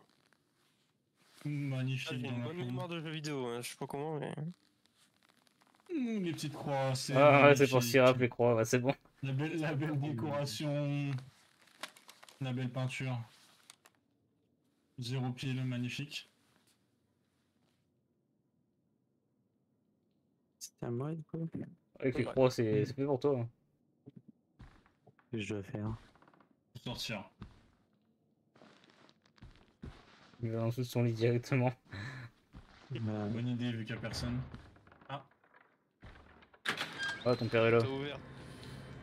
Ah, Magnifique J'ai dans une bonne mémoire de jeux vidéo, hein, je sais pas comment, mais. Mmh, les petites croix, c'est Ah ouais, c'est pour s'y rappeler, croix, ouais, c'est bon. La belle, la belle décoration, la belle peinture. Zéro pile, magnifique. C'était à moi, du coup Avec les Ouais. croix, c'est c'est fait pour toi. hein. que je dois faire. Sortir. Il va en dessous de son lit directement. Bah, Bonne idée vu qu'il n'y a personne. Ah, ton père est là.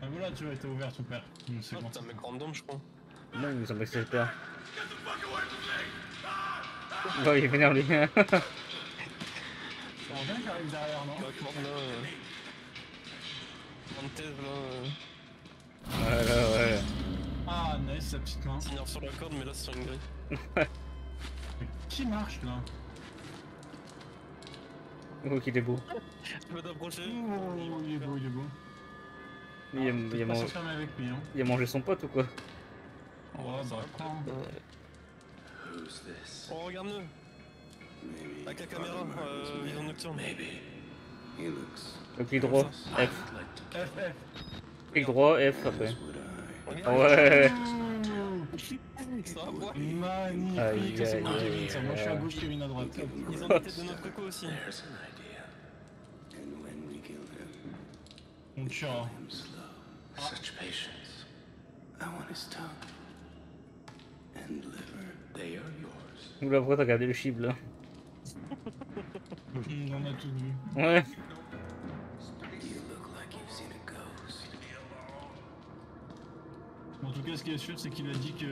T'as. Ah voilà, tu vois, il t'a ouvert ton père. Mmh, c'est Ah, bon. t'es un mec random, je crois. Non, il me semble que c'est le père. Oh, il est vénère lui. C'est bien qu'il arrive derrière, non euh... Montez, là, euh... voilà, ouais. Ah, nice, sa petite main. s'énerve sur la corde, mais là, c'est sur une grille. Mais qui marche là Oh, qu'il est beau. Tu peux t'approcher Oh, il est beau, il est beau. Il a, il a mangé, avec lui, hein. il a mangé son pote ou quoi? Oh, bah, this? Oh, regarde-le Maybe Avec la caméra, euh, vision nocturne. Maybe. He looks Le clic droit, F. like to F, F. Clic droit, F après. Ah ouais ça va, ouais. Magnifique, c'est moi je suis à gauche, Kevin à droite. Ils ont run. des têtes de notre coco aussi. On slow. Such patience. I want his tongue and liver. They are yours. Nous la voix, t'as regardé le chible là. Mmh, On a tout vu. Ouais. You look like you've seen a ghost. En tout cas, ce qui est sûr, c'est qu'il a dit qu'il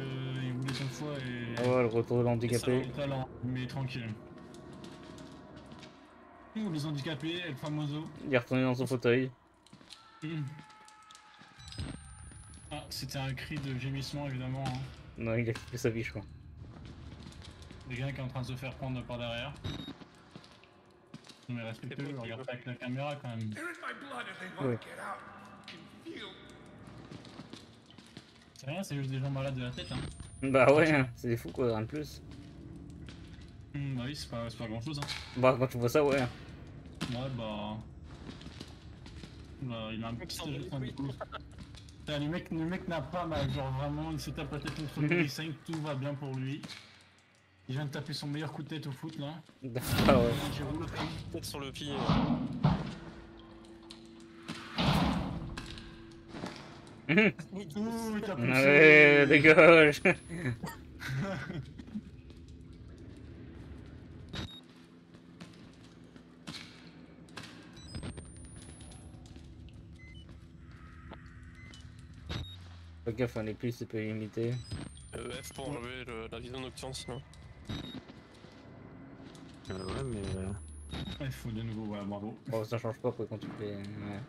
voulait son foie et. Oh, le retour de l'handicapé. mais tranquille. Ouh, les handicapés, El Famoso. Il est retourné dans son fauteuil. Hmm. Ah, c'était un cri de gémissement évidemment. Hein. Non, il a quitté sa vie, je crois. Quelqu'un qui est en train de se faire prendre par derrière. Non mais respectez-le, regarde pas avec la caméra quand même. Ouais. C'est rien, c'est juste des gens malades de la tête. Hein. Bah ouais, hein, c'est des fous quoi, rien de plus. Hmm, bah oui, c'est pas, c'est pas grand chose. Hein. Bah quand tu vois ça, ouais. Ouais, bah. Bah, il a un petit Putain, Le mec, le mec n'a pas mal, genre vraiment, il se tape la tête contre le 5, tout va bien pour lui. Il vient de taper son meilleur coup de tête au foot là. Ah ouais. Giroud, Peut-être sur le pied. Ouh, il tape le Ouais, sol. dégage. Fais gaffe, hein, les plis c'est pas limité. Euh, F pour enlever le- la vision nocturne sinon. Euh, ouais, mais. euh, Ouais, il faut de nouveau, ouais, bravo. Bon, ça change pas quoi quand tu fais. Ouais.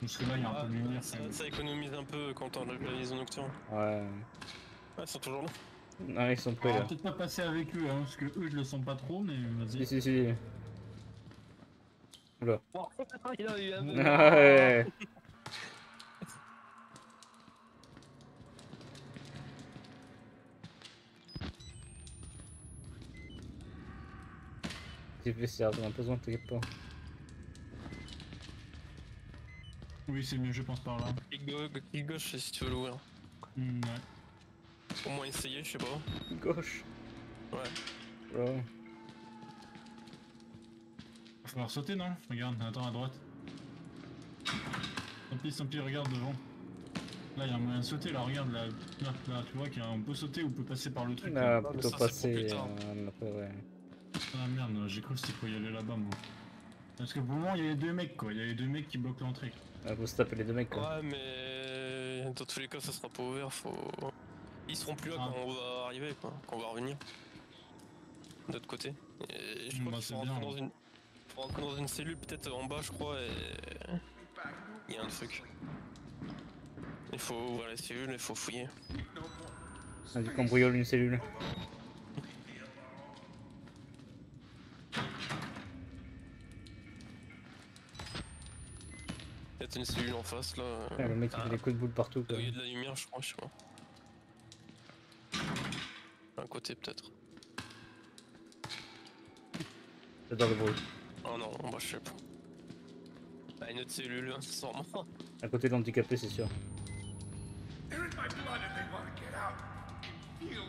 Parce que là, il y a un peu de lumière. ça, c'est- ça économise un peu quand on enlève la vision nocturne. Ouais. Ouais, ils sont toujours là. Non, ils sont On prêts va là. peut-être pas passer avec eux, hein, parce que eux, je le sens pas trop, mais Si, vas-y. si, si. Oula. Il a eu un Ouais. J'ai fait ça, on a besoin, pas. Oui, c'est mieux, je pense par là. clic gauche, si tu veux l'ouvrir. Hmm, ouais. Au moins essayer, je sais pas. Gauche. Ouais. Ouais. Va falloir sauter, non? Regarde, attends à droite. Tant pis, tant pis, regarde devant. Là, il y a un moyen de sauter, là, regarde, là, là, là tu vois qu'on peut sauter ou on peut passer par le truc. On là. plutôt tard. euh, ouais. Ah merde, j'ai cru que c'était pour y aller là-bas, moi. Parce que pour le moment, il y a les deux mecs, quoi. Il y a les deux mecs qui bloquent l'entrée. Ah, faut se taper les deux mecs quoi. Ouais, mais dans tous les cas, ça sera pas ouvert. Faut. Ils seront plus là Ah. quand on va arriver, quoi. Quand on va revenir. De l'autre côté. Et je crois bah, qu'il faut bien, rentrer dans ouais. une. Faut rentrer dans une cellule, peut-être en bas, je crois, et. Il y a un truc. Il faut ouvrir les cellules, il faut fouiller. On a dit qu'on brûle une cellule. Peut-être une cellule en face, là. Ah, le mec il Ah. fait des coups de boule partout quoi. il y a de la lumière, je crois, je sais pas. Un côté, peut-être. J'adore le bruit. Oh non, bah, je sais pas. Ah, une autre cellule, hein, sûrement. À côté de l'handicapé, c'est sûr.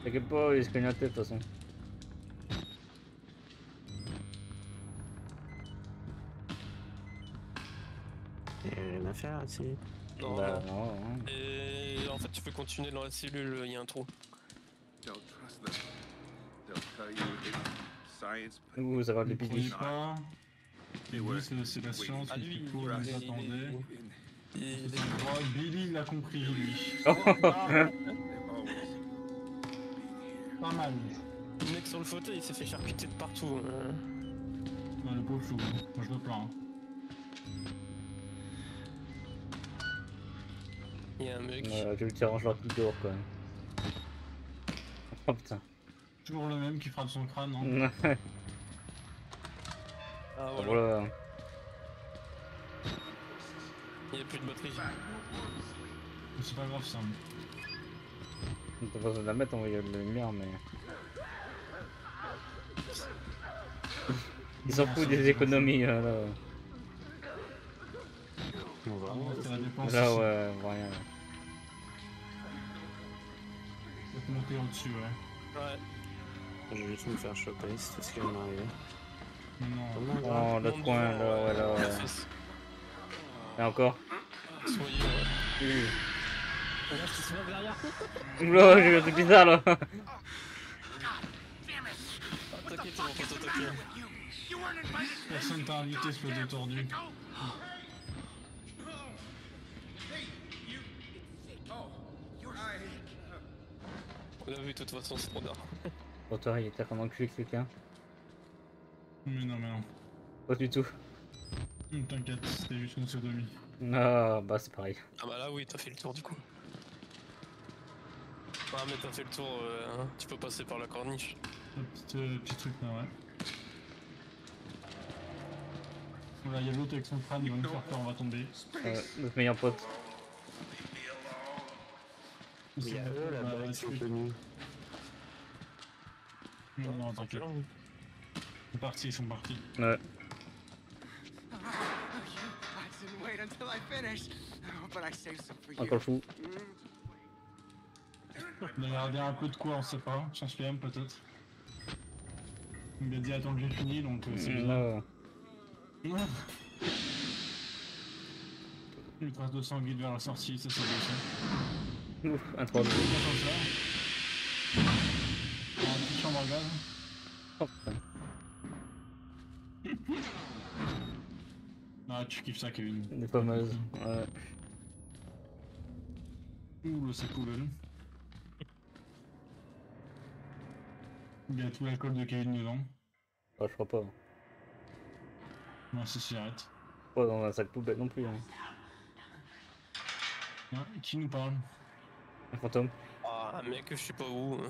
T'inquiète pas, il se cogne la tête de toute façon. Rien à faire ici. Non, bah, non. non, non. Et en fait, tu peux continuer dans la cellule, il y a un trou. Les croyez bidis. pas. Et Ouais. oui, c'est la science, Ah, lui, il- il il- attendait. Il droit, Billy l'a compris, lui. here. Pas mal. Le mec sur le fauteuil, il s'est fait charcuter de partout. euh. Ouais, le pauvre chou, hein. moi je le plains. hein. Il y a un mec. Ouais, je le tire en genre tout dehors quand même. Oh putain. Toujours le même qui frappe son crâne, non Ah voilà, voilà. il n'y a plus de batterie. C'est pas grave ça. On peut pas besoin de la mettre, on va y avoir de la lumière, mais. Ils s'en foutent des économies euh, là. On va Ah, ouais, dépense. Là, ici. ouais, rien. Faut te monter au-dessus, ouais. Ouais, Je vais juste me faire choper, c'est tout ce qui va m'arriver. Non. Comment Oh, l'autre coin, là, ouais, là, ouais. Et encore Soyez, ouais. Regarde ce qui se passe derrière. Oula, j'ai vu un truc bizarre là Ah, T'inquiète, ils vont pas t'attaquer. Personne t'a invité, espèce de tordu. On l'a vu, de toute façon, c'est trop tard. Pour toi, il était en enculé quelqu'un. Mais non, mais non. Pas du tout. Hum, T'inquiète, c'était juste une sodomie. Ah, bah c'est pareil. Ah bah là, oui, t'as fait le tour du coup. Ah, mais t'as fait le tour, euh, hein, tu peux passer par la corniche. Le petit, euh, petit truc là, ouais. Voilà, il y a l'autre avec son crâne, il va nous faire peur, on va tomber. Euh, notre meilleur pote. Il y a eux là-bas bah, qui sont venus. Non, non, t'inquiète. Ils sont partis, ils sont partis. Ouais. Encore fou. Il a gardé un peu de quoi, on sait pas. Chance PM peut-être. Il m'a dit attends que j'ai fini, donc euh, c'est bizarre. Une trace de sang guide vers la sortie, ça c'est bien ça. Ouf, un 3 Comme ça. Dans à gaz. Oh putain. Ah, tu kiffes ça, Kevin. Des fameuses. Ouais. Ouh, c'est cool. elle. Il y a tout l'alcool de Kevin dedans. Ah, je crois pas. Non, c'est cigarette. Pas dans un sac poubelle non plus. Hein. Ouais, qui nous parle? Un fantôme. Ah, mec, je sais pas où. hein.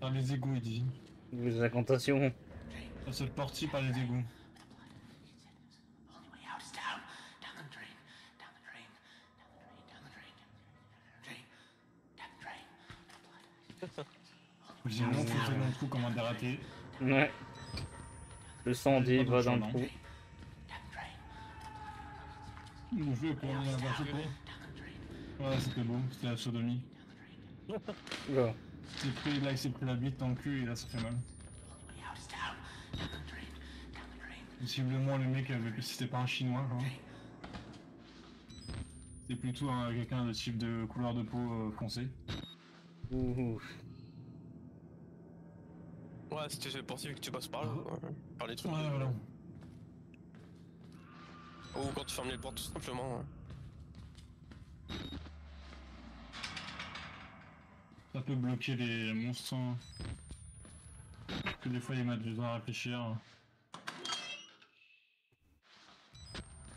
Par les égouts, il dit. Des incantations. La seule porte par les égouts. Only way out is down. Down the drain. Down the drain. Down the drain. Down the drain. Down the drain. J'ai foutu dans le trou comme un dératé. Ouais. Le sang dit va dans le trou. Mon jeu pour la vache quoi. Ouais, c'était beau, c'était la sodomie. Oula. C'est pris, là il s'est pris la bite dans le cul et là ça fait mal. Possiblement le mec avait c'était pas un chinois quoi. C'était plutôt un- quelqu'un de type de couleur de peau euh, foncé. Ouh. Ouais, si tu fais poursuivre que tu passes par là, ouais, par les trucs. Ouais voilà. Ou quand tu fermes les portes, tout simplement. Ça peut bloquer les monstres. hein. Parce que des fois ils mettent du temps à réfléchir.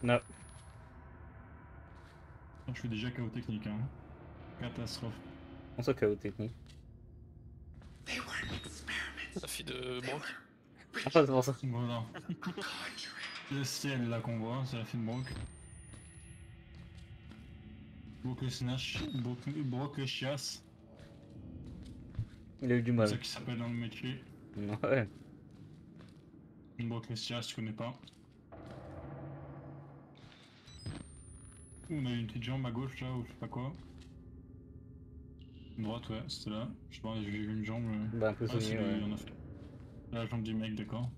Non. Je suis déjà KO technique hein. Catastrophe. On s'en chaos technique. La fille de Brock. Ah, c'est pour ça. Voilà. Le ciel là qu'on voit, c'est la fine Brock. Brock le Snatch, Brock, Brock le Chiasse, Il a eu du c'est mal. ça qui s'appelle dans le métier. Ouais. Brock le Chiasse, tu connais pas. On a une petite jambe à gauche là, ou je sais pas quoi. Droite, ouais, c'était là. Je sais pas, j'ai vu une jambe. euh. Bah, un peu Ah, c'est sonné, ouais. La jambe du mec, d'accord.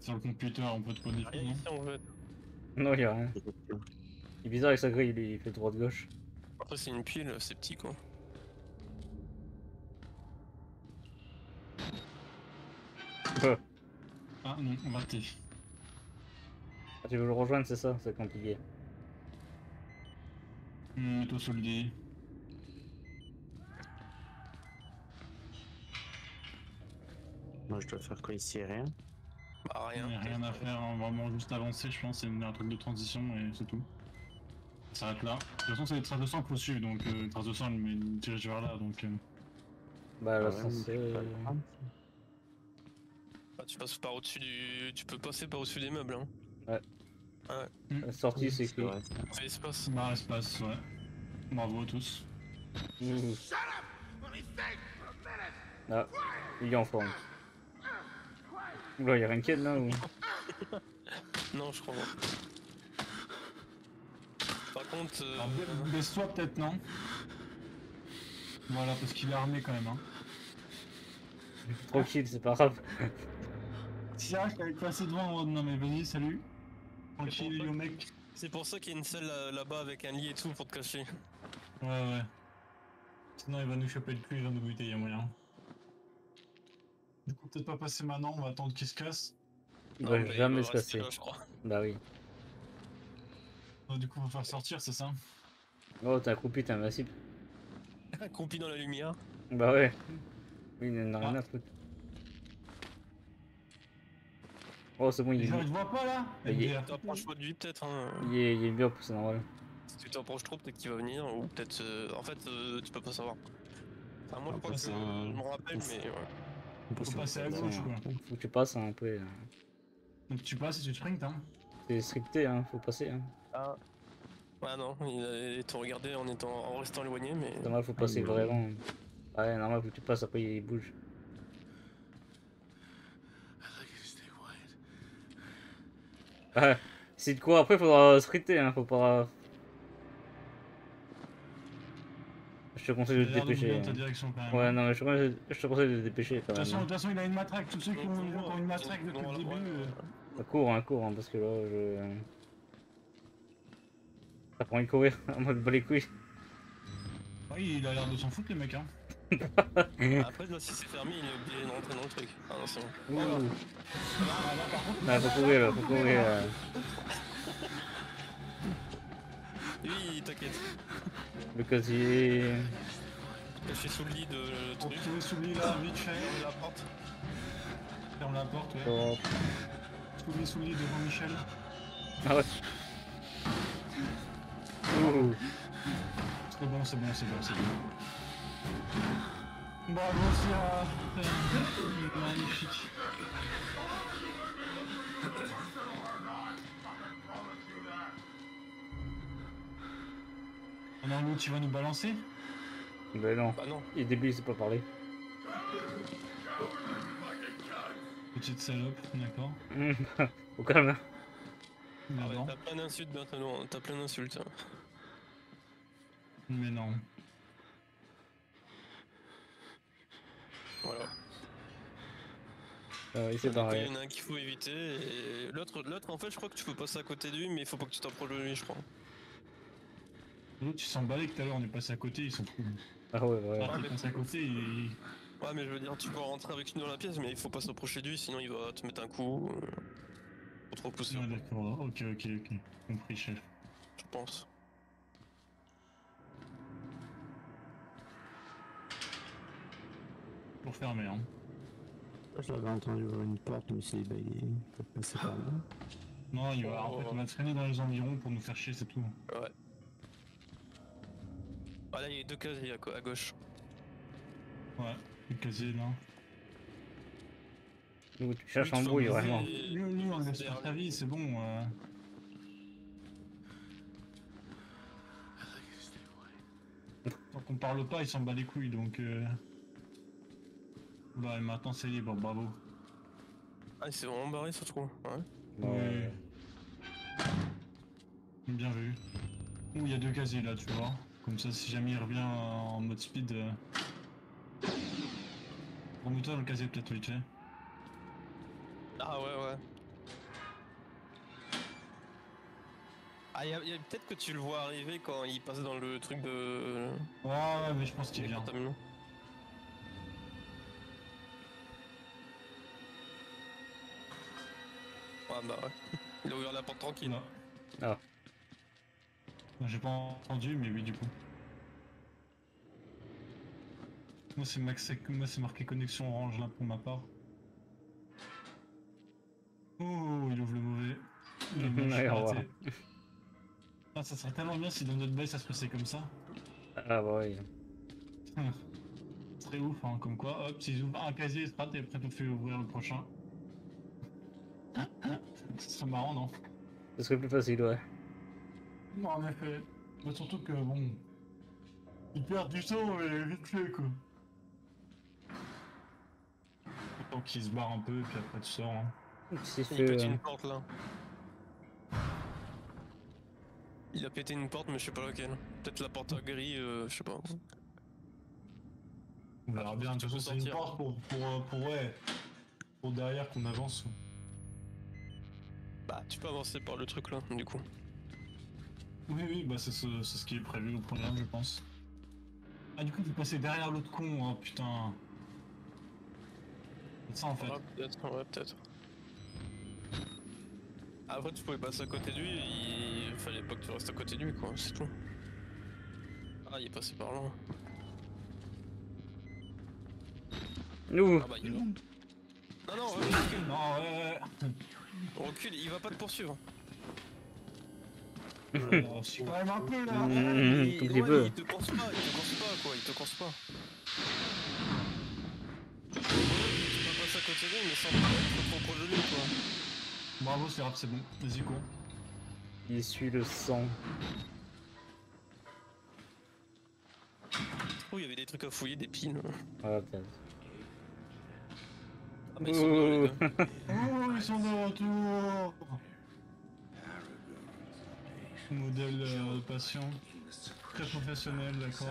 Sur le computer, on peut te non ici en fait. Non, y'a rien. Il est bizarre avec sa grille, il fait droite-gauche. Après, c'est une pile, c'est petit quoi. Ah, Ah non, raté. tu veux le rejoindre, c'est ça C'est compliqué. Hum, Mets-toi sur le dé. Moi je dois faire quoi ici Rien. Bah, Il rien. n'y a rien à faire, hein, vraiment juste avancer, je pense, c'est un truc de transition et c'est tout. Ça s'arrête là. De toute façon, c'est des traces de sang qu'il faut suivre, donc euh, traces de sang, elle me dirige vers là, donc. euh, Bah, Ah ouais, mais le prendre. Bah, tu passes par au-dessus du. Tu peux passer par au-dessus des meubles, hein. La sortie, c'est C'est écrit. vrai, ça. Fais l'espace. Bah, espace, ouais. Bravo à tous. Minute. Ah, il est en forme. Oula, y'a rien qui est là ou Non, je crois pas. Par contre. euh, baisse-toi peut-être, non? Voilà, parce qu'il est armé quand même, hein. Tranquille, c'est pas grave. Tiens, je t'avais passé devant en mode non, mais vas-y, salut. Tranquille, yo mec. C'est pour ça qu'il y a une salle là- là-bas avec un lit et tout pour te cacher. Ouais, ouais. Sinon, il va nous choper le cul, il va nous buter, y'a moyen. Du coup, peut-être pas passer maintenant, on va attendre qu'il se casse. Non, va mais jamais va se là, je crois. Bah oui. Oh, du coup, faut faire sortir, c'est ça? Oh, t'es accroupi, t'es invincible. Accroupi dans la lumière. Bah ouais. Oui, il n'en a rien Ah. à foutre. Oh, c'est bon, il est, te voient pas là? Il est-. T'approches pas de lui peut-être. Hein. il est, il est bien, c'est normal. Si tu t'approches trop, peut-être qu'il va venir. Ou peut-être. euh, En fait, euh, tu peux pas savoir. Enfin, moi je crois que c'est je un- me rappelle, mais ouais. Faut se- passer à gauche, quoi. Faut que tu passes hein, après. euh. Donc tu passes et tu sprints, hein C'est scripté, hein, faut passer. Hein. Ah. Ah non, il a été regardé en, étant... en restant éloigné, mais. C'est normal, faut passer ouais. vraiment. Ouais, normal, faut que tu passes, après il bouge. Ouais. Si de quoi, après faudra scripter, hein, faut pas. Te conseille de te de dépêcher. ta hein. direction quand même. Ouais, non, mais je, te conseille- je te conseille de te dépêcher quand De toute façon, de même. toute façon, il a une matraque. Tous ceux qui ont, qui ont une matraque depuis le début. euh, Bah, Cours, hein, cours, hein, parce que là, je. T'as pas envie de courir, en mode bas les couilles. Oui, il a l'air de s'en foutre, les mecs, hein. Après, là, si c'est fermé, il est obligé de rentrer dans le truc. Ah non, c'est bon. Ouh. Ah, là, par contre, Ah, faut courir là, faut courir là. Oui, t'inquiète. Le casier. Caché sous le lit de le truc. sous lui là, vite fait. Ferme la porte. Ferme la porte, ouais. Oh. Sous sous le lit de Jean-Michel. Ah ouais. Ouh. C'est bon, c'est bon, c'est bon, c'est bon. Bravo. C'est Magnifique. L'autre, tu vas nous balancer Ben non, Bah non. il est débile, il sait pas parler. Petite salope, d'accord. Au calme. hein. Ah ouais, t'as plein d'insultes maintenant. T'as plein d'insultes. hein. Mais non. Voilà. Euh, il sait Donc, Il y en a un qu'il faut éviter. Et l'autre, l'autre, en fait, je crois que tu peux passer à côté de lui, mais il faut pas que tu t'approches de lui, je crois. L'autre, il s'emballait tout à l'heure, on est passé à côté, ils sont fous. Ah ouais, ouais. Ah, passé à côté, il... Ouais, mais je veux dire, tu peux rentrer avec lui dans la pièce, mais il faut pas s'approcher de lui, sinon il va te mettre un coup. euh, Faut trop pousser, Ouais, d'accord, ok, ok, ok. Compris, chef. je pense. Pour fermer, hein. Je l'avais entendu ouvrir une porte, mais c'est bah, il peut passer par là. Non, il va, en fait, on va traîner dans les environs pour nous faire chier, c'est tout. Ah là, il y a deux casiers à, gauche. Ouais, le casier là. Nous, tu cherches Oui, tu embrouille, vas vraiment. Lui, lui, on derrière faire ta vie, c'est bon. Euh... Tant qu'on parle pas, il s'en bat les couilles, donc... Euh... Bah, maintenant c'est libre, bravo. Ah, c'est vraiment barré, ça, je trouve. Ouais. Ouais. Bien vu. Ouh, il y a deux casiers là, tu vois. Comme ça, si jamais il revient en mode speed... Euh... Remets-toi dans le casier peut-être, vite fait. Ah, ouais, ouais. Ah, y a, y a- peut-être que tu le vois arriver quand il passe dans le truc de. Ouais, ouais, mais je pense qu'il vient. Ah, bah ouais. Il a ouvert la porte tranquille. Non. Ah. J'ai pas entendu, mais oui, du coup. Moi, c'est max... Moi, c'est marqué connexion orange là pour ma part. Oh, il ouvre le mauvais. Ouais, raté. Ah, ça serait tellement bien si dans notre bail ça se passait comme ça. Ah bah ouais. Ce serait ouf, hein, comme quoi, hop, s'ils ouvrent un casier, strat, et après tout fait ouvrir le prochain. Ce serait marrant, non? Ce serait plus facile, ouais. Non, en effet. Mais surtout que, bon... Ils perdent du temps et vite fait, quoi. Faut qu'ils se barrent un peu, et puis après tu sors, hein. Il pète euh, une porte là. Il a pété une porte, mais je sais pas laquelle. Peut-être la porte à gris, euh, je sais pas. On verra bien, de tu toute peux façon, c'est une porte pour, pour, euh, pour, ouais, pour derrière qu'on avance. Bah, tu peux avancer par le truc là, du coup. Oui, oui, bah c'est ce, c'est ce qui est prévu au programme, je pense. Ah, du coup, vous passez derrière l'autre con, oh putain. C'est ça en fait. Ouais, peut-être, ouais, peut-être. Après, tu pouvais passer à côté de lui, il... fallait pas que tu restes à côté de lui, quoi, c'est tout. Ah, il est passé par là. Ouh Ah bah, il est là. Non, non, ouais, recule, Non, ouais, recule, il va pas te poursuivre. Oh, je suis quand même un peu là. Mmh, Il, petit ouais, il te course pas, il te course pas, quoi, il te course pas. Tu peux passer à côté de lui, mais sans être trop proche de lui, quoi. Bravo, c'est rap, c'est bon. Vas-y, cours. Il suit le sang. Oh, il y avait des trucs à fouiller, des pins. Ah, peut-être. Ah, mais ils sont là, les gars. Oh, ils sont de retour. Modèle euh, patient. Très professionnel, d'accord.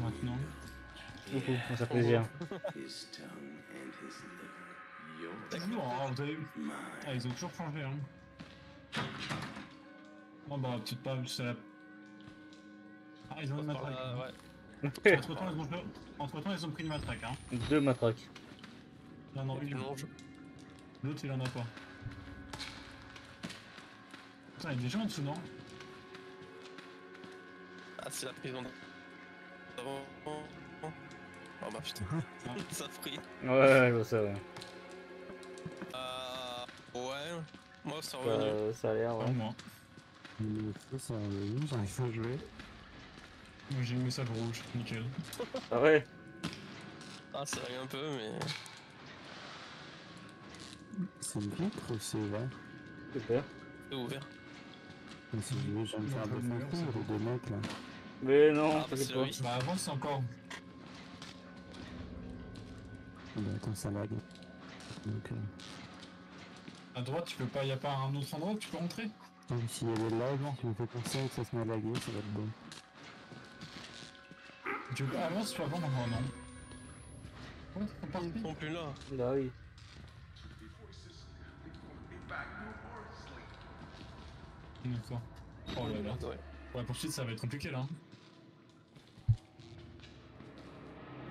Maintenant. Ouhou, ça fait plaisir. D'accord, alors, vous avez... Ah, ils ont toujours changé, hein. Oh bah, peut-être pas, c'est la... Ah, ils ont une matraque. ouais. Entre temps, ils ont... Entre temps, ils ont pris une matraque, hein. Deux matraques. Il y en a Tu une. L'autre, il en a pas. Putain, il y a des gens en dessous, non Ah, c'est la prison d'avant. Oh bah putain, ça a pris. Ouais, je vois ça, ouais. Euh. Ouais. Moi, revenu. Ça, ça a l'air, ouais. moi. Sont revenus, j'arrive pas à jouer. Moi, j'ai le message rouge, nickel. Ah ouais Ah, ça arrive un peu, mais. C'est une vitre ou c'est ouvert Super. C'est ouvert. Mais si je vais, je vais me faire c'est les deux mecs là. Mais non, Ah, bah, c'est pas. oui. Bah, avance encore. Ah bah attends, ça lag. Donc, euh... À droite, tu peux pas, y a pas un autre endroit où tu peux rentrer? Ah, s'il y a des lags, tu me fais penser que ça se met à laguer, ça va être bon. Tu peux avance, tu peux avant, non, non? Ouais, c'est pas Ils sont plus là. Là, oui. D'accord. Oh là là. Ouais. Pour la poursuite, ça va être compliqué là.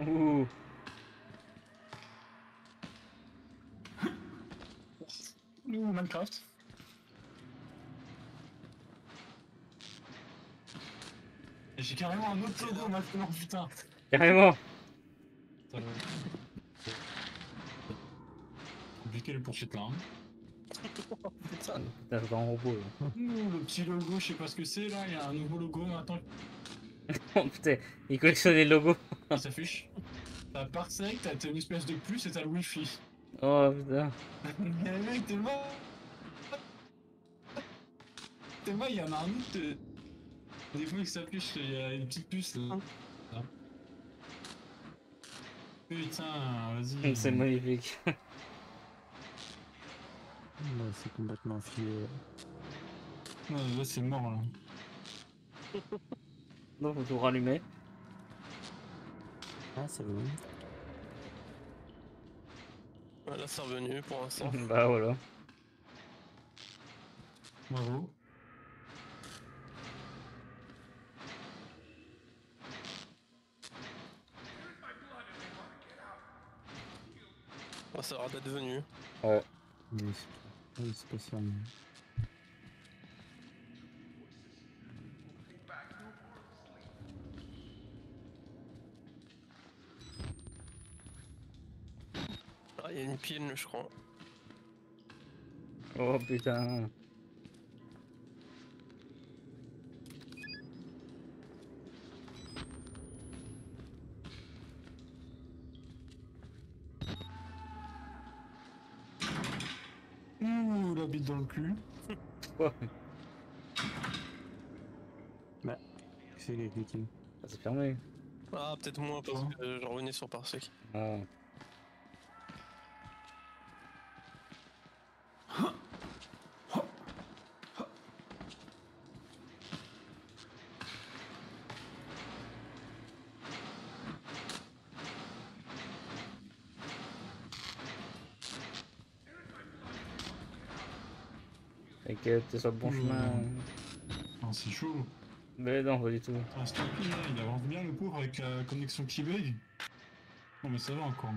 Ouh. Ouh, Minecraft. J'ai carrément un autre logo maintenant, putain. Carrément. Compliqué les poursuites là. Hein. Putain, un robot, là. Ouh, le petit logo, je sais pas ce que c'est là, il y a un nouveau logo maintenant Oh putain, il collectionne les logos. qui s'affiche. T'as Parsec, t'as une espèce de plus et t'as le wifi. Oh putain. Mais mec, t'es mort T'es mort, il y en a un autre. euh, Des fois, il s'affiche, il y a une petite puce là. Là. Putain, vas-y. C'est magnifique. Là, c'est complètement filé. Là, c'est mort là. Donc, faut tout rallumer. Ah, c'est bon. Voilà, c'est revenu pour l'instant. bah voilà. Bravo. Ah, ça aura d'être venu. C'est oui, spécialement. Ah, il y a une pile, je crois. Oh putain. Ouh, cul. Oh, C'est qui a cliqué ah, c'est fermé. Ah, peut-être moins parce que je revenais sur Parsec. Ah. T'es sur le bon Mmh. chemin. C'est chaud. Mais non, pas du tout. Ah, c'est tranquille, là, il avance bien le pauvre avec la connexion qui bug. Non, mais ça va encore.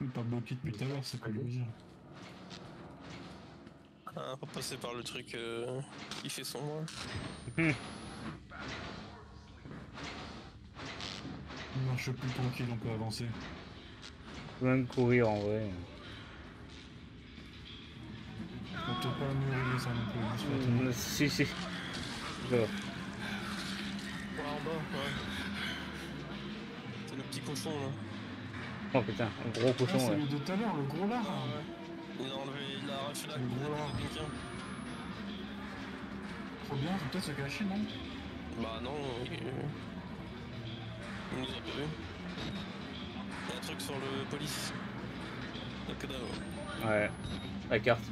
Il est pas bloqué depuis tout à l'heure, c'est pas le dire. Ah, faut passer par le truc euh, qui fait sombre. Il marche plus tranquille, on peut avancer. Même courir en vrai. Peut pas mûrir ça non plus. juste pas trop. Mm, Si, si. Genre, Ouais, en bas, ouais. C'est le petit cochon là. Oh putain, un gros Ah, cochon c'est ouais. le de tout à l'heure, le gros là. Il a enlevé, il a arraché la Le gros là. quelqu'un. Trop bien, faut peut-être se cacher, non Bah non, il, il nous a pas vu. Il y a un truc sur le police. Le cadavre. Ouais. La carte.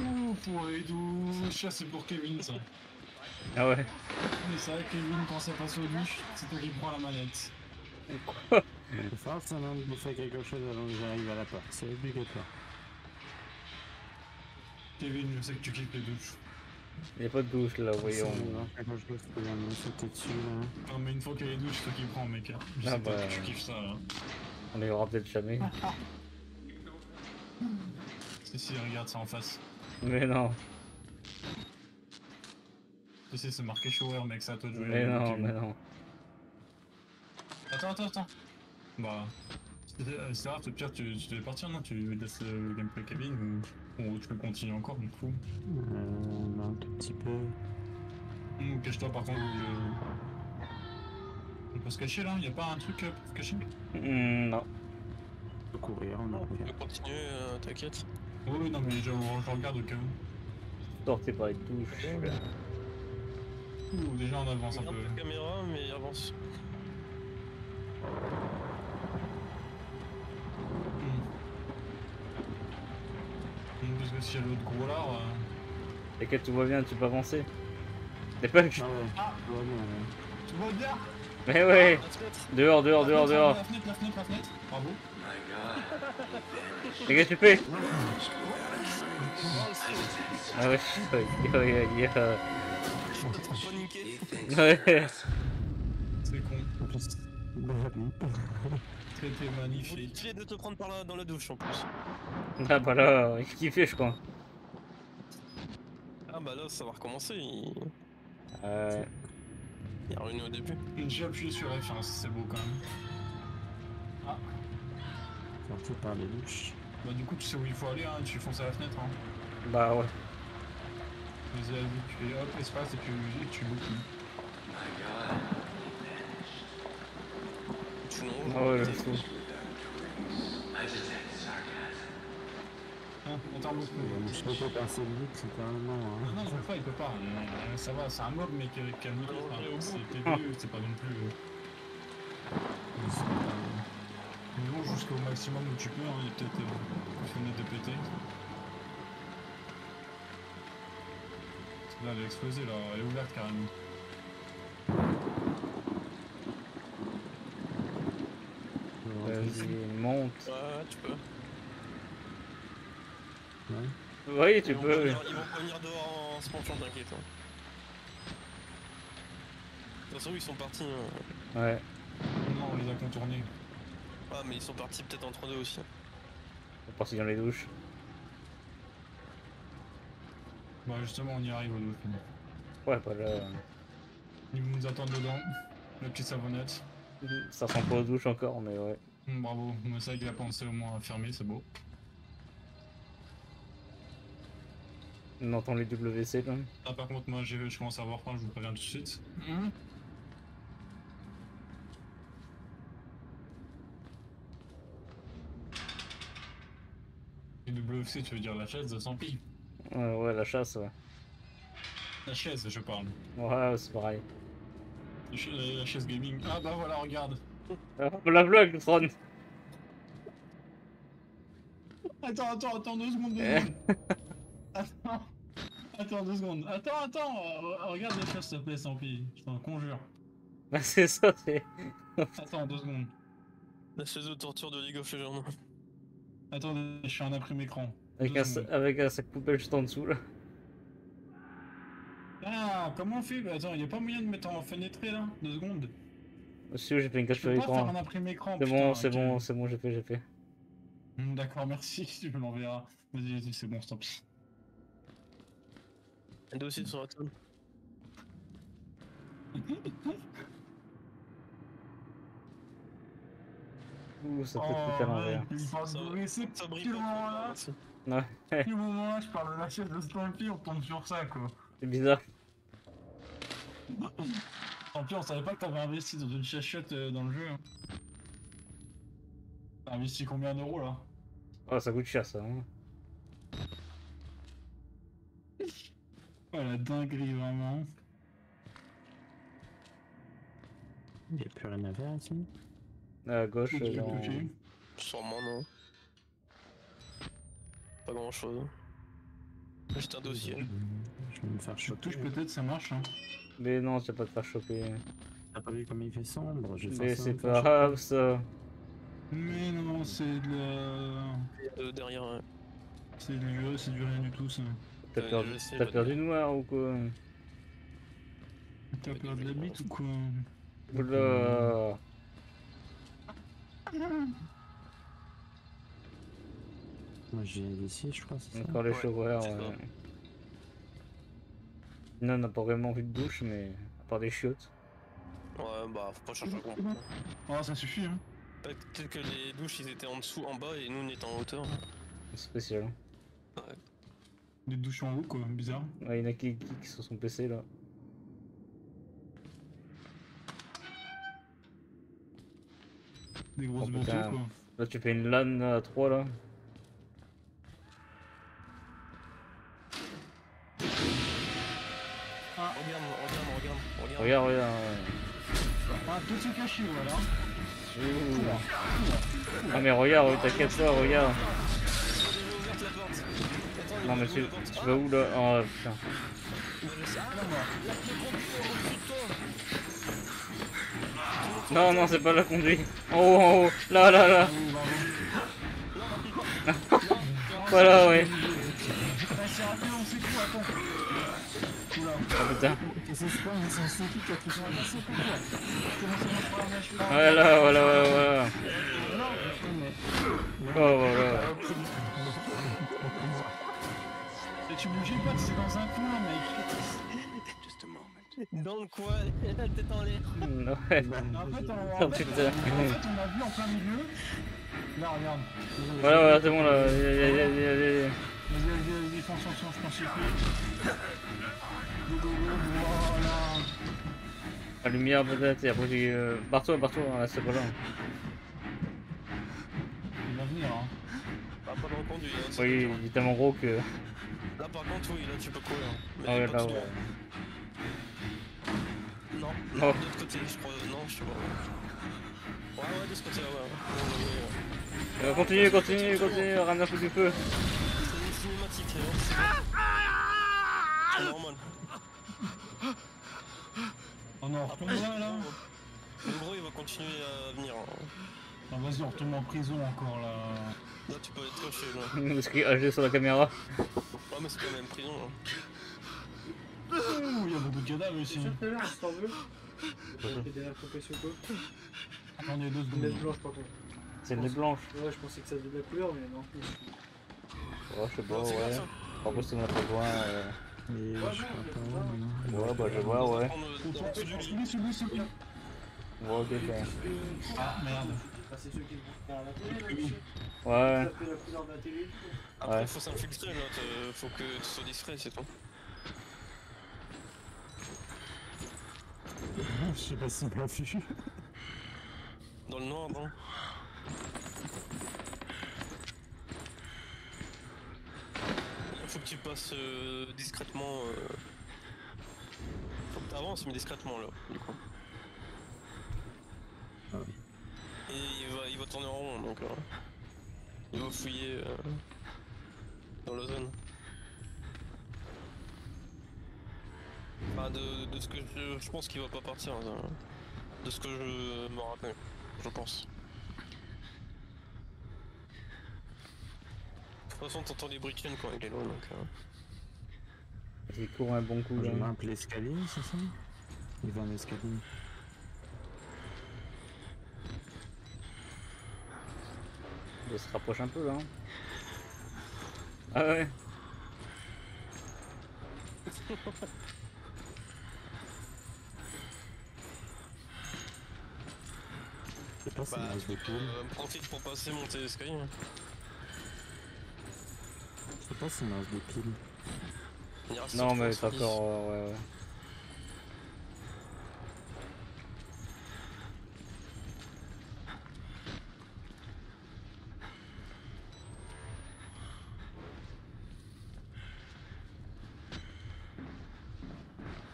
Ouh, pour les douches, c'est pour Kevin ça. Ah ouais. Mais c'est vrai que Kevin, quand ça passe aux douches, c'est toi qui prends la manette. Faut forcément de bouffer quelque chose avant que j'arrive à la porte, c'est obligatoire. Kevin, je sais que tu kiffes les douches. Il n'y a pas de douche là, voyons. Non, quelque chose que la main sauter dessus là. Non, mais une fois qu'il y a les douches, c'est toi qui prends, mec. Je Ah sais pas bah. que tu kiffes ça. Hein. On les verra peut-être jamais. Si, si, regarde ça en face. Mais non, Tu sais, c'est marqué shower, mec, c'est à toi de jouer. mais non, mais non. Attends, attends, attends. Bah. C'est euh, au pire, tu, tu devais partir, non? Tu laisses le gameplay Kevin ou, ou tu peux continuer encore, du coup? Euh, un tout petit peu. Hum, Cache-toi par contre. je- On peut se cacher là Y'a pas un truc euh, pour se cacher? Hmm, non. On peut courir, on a On peut continuer, euh, t'inquiète. Oui, oui, non, mais je, je regarde au cas où. Sortez par les douches. Ouh, déjà on avance un peu. la caméra, mais il avance. Hum. Hum, Parce que s'il y a l'autre gros là. euh, T'inquiète, tout va bien, tu peux avancer. Dépêche Ah ouais, Ah. tout va bien, ouais. Tu vois bien Mais ouais fenêtre Dehors, dehors, La dehors, fenêtre, dehors La fenêtre, la fenêtre, la fenêtre. Bravo. My God. Mais qu'est-ce que tu Oh, ciel. Ah ouais, Ouais. we're awesome. C'est con. C'était magnifique. Modifié de te prendre par là dans la douche en plus. Ah bah là, il kiffait je crois? Ah bah là, ça va recommencer. Il Euh, il y a ruiné au début. J'ai appuyé sur F1, c'est beau quand même. Sorti par les douches. bah du coup tu sais où il faut aller, hein, tu fonces à la fenêtre. Hein. bah ouais. Tu fais hop, espace et tu, et tu longes. Ah ouais, le fou. Hein, attends, loupes. Je sais pas passer vite, littéralement. Non, Hein. non, je veux pas, il peut pas. Euh, ça va, c'est un mob, mais qui- au C'est bout. TPE, c'est pas non plus. euh, pas- Niveau jusqu'au maximum où tu peux, hein, il y a peut-être euh, de péter. Là, elle a explosé, là, elle est ouverte carrément. Vas-y, monte. Ouais, tu peux. Oui, tu Ils vont peux. venir- Ils vont revenir dehors en se penchant, t'inquiète. hein. De toute façon, ils sont partis. hein. Ouais. Non, on les a contournés. Ah, mais ils sont partis peut-être entre deux aussi. On est parti dans les douches. Bah, justement, on y arrive au dos. Ouais, bah là, Ils nous attendent dedans. La petite savonnette. ça ressemble pas aux douches encore, mais ouais. Hum, Bravo, mais ça, il a pensé au moins à fermer, c'est beau. On entend les WC là. Ah, par contre, moi, j'ai- je commence à avoir faim, je vous préviens tout de suite. Hum. WC, tu veux dire la chaise de 100 pieds Ouais, ouais, la chasse, ouais. La chaise, je parle. Ouais, c'est pareil. La cha- La chaise gaming. Ah bah voilà, regarde. Ah, la vlog, Tron Attends, attends, attends, deux secondes, deux Eh. secondes. Attends. Attends, deux secondes. Attends, attends. euh, Regarde la chaise, s'il te plaît, 100 pieds. Je t'en conjure. Bah, c'est ça, c'est. Attends, deux secondes. La chaise de torture de League of Legends. Attendez, je fais un imprimé écran. Avec un, avec un sac poubelle juste en dessous là. Ah, comment on fait? Attends, y a pas moyen de mettre en fenêtré là? Deux secondes. Monsieur, j'ai fait une Je capture peux pas faire écran. un imprimé écran. C'est bon, c'est bon, c'est bon, j'ai fait, j'ai fait. Hmm, D'accord, merci, tu me l'enverras. Vas-y, vas-y, c'est bon, tant pis. Un dossier sur la table. Ouh, ça peut tout l'envers. mec, il Ça- de c'est quel pas. moment-là merci. Quel moment-là, je parle de la chef de Stampy, on tombe sur ça, quoi. C'est bizarre. Tant pis, on savait pas que t'avais investi dans une chachette euh, dans le jeu. hein. T'as investi combien d'euros, là? Oh, ça coûte cher ça. Hein. Oh, la dinguerie, vraiment. Il n'y a plus rien à faire ici. À gauche, dans... ok. Sûrement, non. Pas grand chose. Juste un dossier. Je vais me faire Je choper. touche peut-être, ça marche. Hein. Mais non, tu vas pas te faire choper. T'as pas vu comme il fait sombre Je vais Mais c'est pas grave ça. Mais non, c'est de la... Euh, derrière, ouais. C'est du... c'est du rien du tout, ça. T'as Ouais, perdu, sais, perdu noir ou quoi? T'as peur de la bite ou quoi? Oula Moi j'ai d'ici, je crois, c'est ça Encore les Ouais, ouais. Non, on n'a pas vraiment vu de douche, mais à part des chiottes. Ouais, bah, faut pas chercher à comprendre. Oh, ça suffit, hein. Peut-être que les douches ils étaient en dessous, en bas et nous on était en hauteur. C'est spécial. Des douches en haut, quoi, bizarre. Ouais, il y en a qui qui sur son PC là. Des grosses Oh, montées, quoi. Là, tu fais une LAN à 3 là. Regarde, regarde, regarde, regarde. Regarde, regarde. ouais. Ah, tout s'est caché, voilà. Ouh. Ah, mais regarde, t'inquiète pas, regarde. Ouverte la porte. Attends, Non, mais tu, la porte. tu vas où là? Oh putain. Non, non, c'est pas la conduite. En haut, en haut. Là, là, là. Voilà, ouais. Oh putain. Voilà, voilà, voilà, voilà. Oh, voilà. Tu bougeais pas, c'est dans un coin, mec. Dans le coin, la tête en l'air. Ouais. Mais en fait, on, en fait, putain. en fait, on a vu en plein milieu. Là, regarde. Voilà, voilà, c'est bon là. Allez, allez, allez. Vas-y, vas-y, vas-y, fonce, fonce, je pense voilà. La lumière peut-être, et après j'ai... Euh... Barre-toi, barre-toi, hein, là c'est pas là. Il va venir, hein. Bah, pas conduit, hein, Oui, il est tellement gros que... Là par contre, oui, là tu peux courir. Mais Ah ouais, pas là, ouais. Non, Oh. de l'autre côté, je crois. Non, je sais pas. Ouais, ouais, de ce côté-là, ouais. ouais. ouais, ouais. Euh, continue, continue, continue, rien à foutre du feu. C'est une cinématique, hein, c'est c'est normal. Oh non, on retourne là, là. Le gros, il va continuer à venir. hein. Ah, vas-y, on retourne en prison encore, là. Là, tu peux être coché, là. Parce qu'il est âgé sur la caméra. Ouais, mais c'est quand même prison. hein. Ouh, il y a beaucoup de cadavres ici. tout à l'heure, si t'en veux. J'ai des impressions quoi Attendez deux Une secondes. lettre blanche par contre. C'est une blanche. Ouais, je pensais que ça faisait de la couleur, mais non. Ouais, je sais pas, c'est ouais. Par contre, on a pas besoin. Euh... Mais je crois pas. Ouais, bah je vois, ouais. Celui, celui, celui. Ouais, ok. Ah, merde. Ah, c'est ceux qui vont faire la télé, là. Ouais. Après, Ouais. faut s'infiltrer, là. te- Faut que tu sois discret, c'est tout. Je sais pas si pas fichu. Dans le noir, non Faut que tu passes euh, discrètement. Euh... Faut que t'avances, mais discrètement là, du coup. Ah oui. Et il va, il va tourner en rond, donc euh, il va fouiller euh, dans la zone. Enfin, de, de ce que je, je pense qu'il va pas partir. hein, De ce que je me rappelle, je pense. De toute façon, t'entends les chaîne quand il est loin, donc. euh, Il court un bon coup Je grimpe l'escalier, c'est ça? Il va en escalier. Ça se rapproche un peu là. hein. Ah ouais. Je sais pas si Bah, il poules. euh, profite pour passer monter l'escalier. Je sais pas reste des piles. Il Non, mais 3 c'est sur 10. encore. euh, ouais, ouais.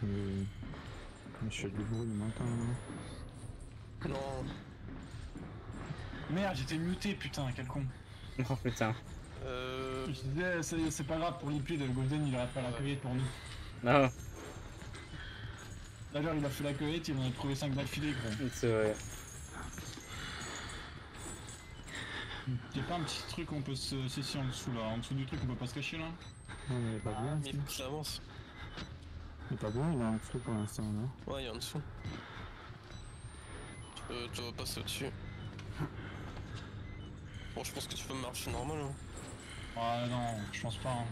Mais... Mais je fais du bruit le matin. hein. Non. Merde, j'étais muté, putain, quel con. Oh putain. Euh. Je disais, c'est c'est pas grave pour Liquid, le Golden il aurait pas la cueillette pour nous. Non, D'ailleurs, il a fait la cueillette, il en a trouvé 5 d'affilée, gros. c'est vrai. Y'a pas un petit truc qu'on peut se. Si, si, en dessous là, en dessous du truc, on peut pas se cacher là Non, mais il est pas bien. Mais ça. faut que j'avance. Il est pas bien, il est en dessous pour l'instant là. Ouais, il est en dessous. Tu peux, tu vas passer au-dessus. Bon, je pense que tu peux marcher normal. Hein. Ah non, je pense pas. Hein.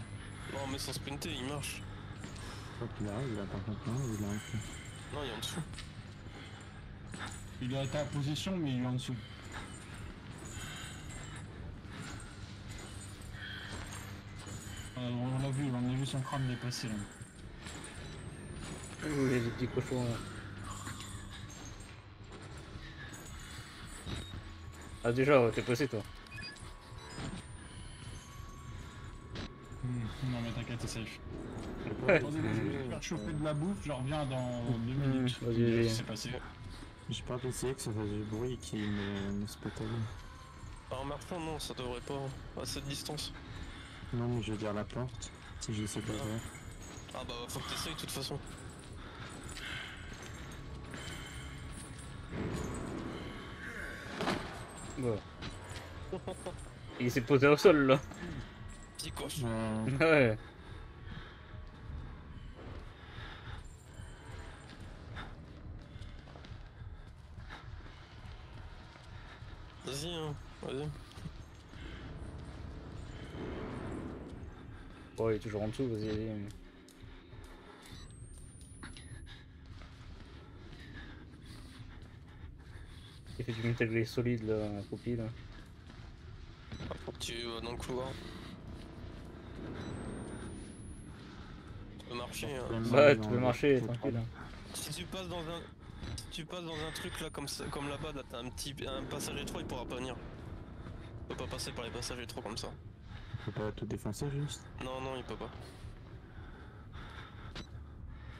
Non, mais sans sprinter, il marche. Je crois qu'il arrive, il a par contre non, ou il est en dessous. Non, il est en dessous. Il été à position, mais il est en dessous. Euh, on l'a vu, on a vu son crâne dépasser là. Ouh, il y a des petits cochons là. Ah déjà, t'es passé toi. Ouais. Attendez, je vais faire chauffer de la bouffe, je reviens dans deux minutes. vas-y, Qu'est-ce vas-y. qui s'est passé? J'ai pas essayé que ça fasse du bruit qui me, me Bah, en marchant, non, ça devrait pas. À cette distance. Non, mais je veux dire la porte. Si j'essaie de l'ouvrir. Ah bah, faut que t'essayes de toute façon. Ouais. Il s'est posé au sol là. Petit coche. Euh, Ouais. Vas-y, hein. Vas-y. Bon, il est toujours en dessous, vas-y, vas-y. Il fait du Metal Gear solide là, la copie là. Faut que tu vas dans le couloir. Tu peux marcher, hein. même Ouais, tu peux marcher, tranquille. hein. Si tu passes dans un. Si tu passes dans un truc là comme, ça- comme là-bas, là t'as un petit un passage étroit, il pourra pas venir. Il peut pas passer par les passages étroits comme ça. Faut pas tout défoncer juste. Non, non, il peut pas.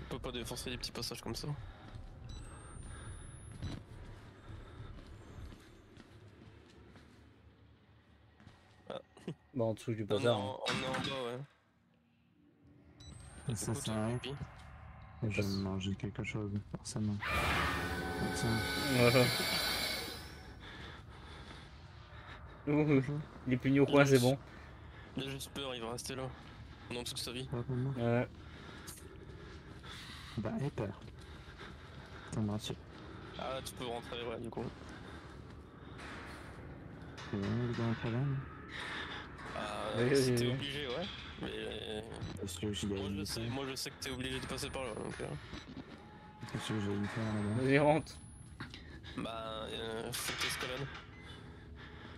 Il peut pas défoncer les petits passages comme ça. Bah, en dessous du On bazar. hein. en, on est en bas, ouais. Et ça Écoute, sert à rien. pipi. Et Je vais me manger quelque chose, forcément. Tiens, Voilà. Ouh, Il est puni au coin, c'est bon. Il a juste peur, il va rester là. Pendant toute sa vie. Ouais. Bah, et peur. Ça me rassure. Ah, tu peux rentrer, ouais, du coup. C'est vraiment le grand problème. Ah, si t'es oui. obligé, ouais. Mais. Qu'est-ce que j'y Moi je, sais, faire moi je sais que t'es obligé de passer par là, donc. euh, Qu'est-ce que j'allais me faire là-bas Vas-y, rentre. Bah, euh, faut que t'escalades.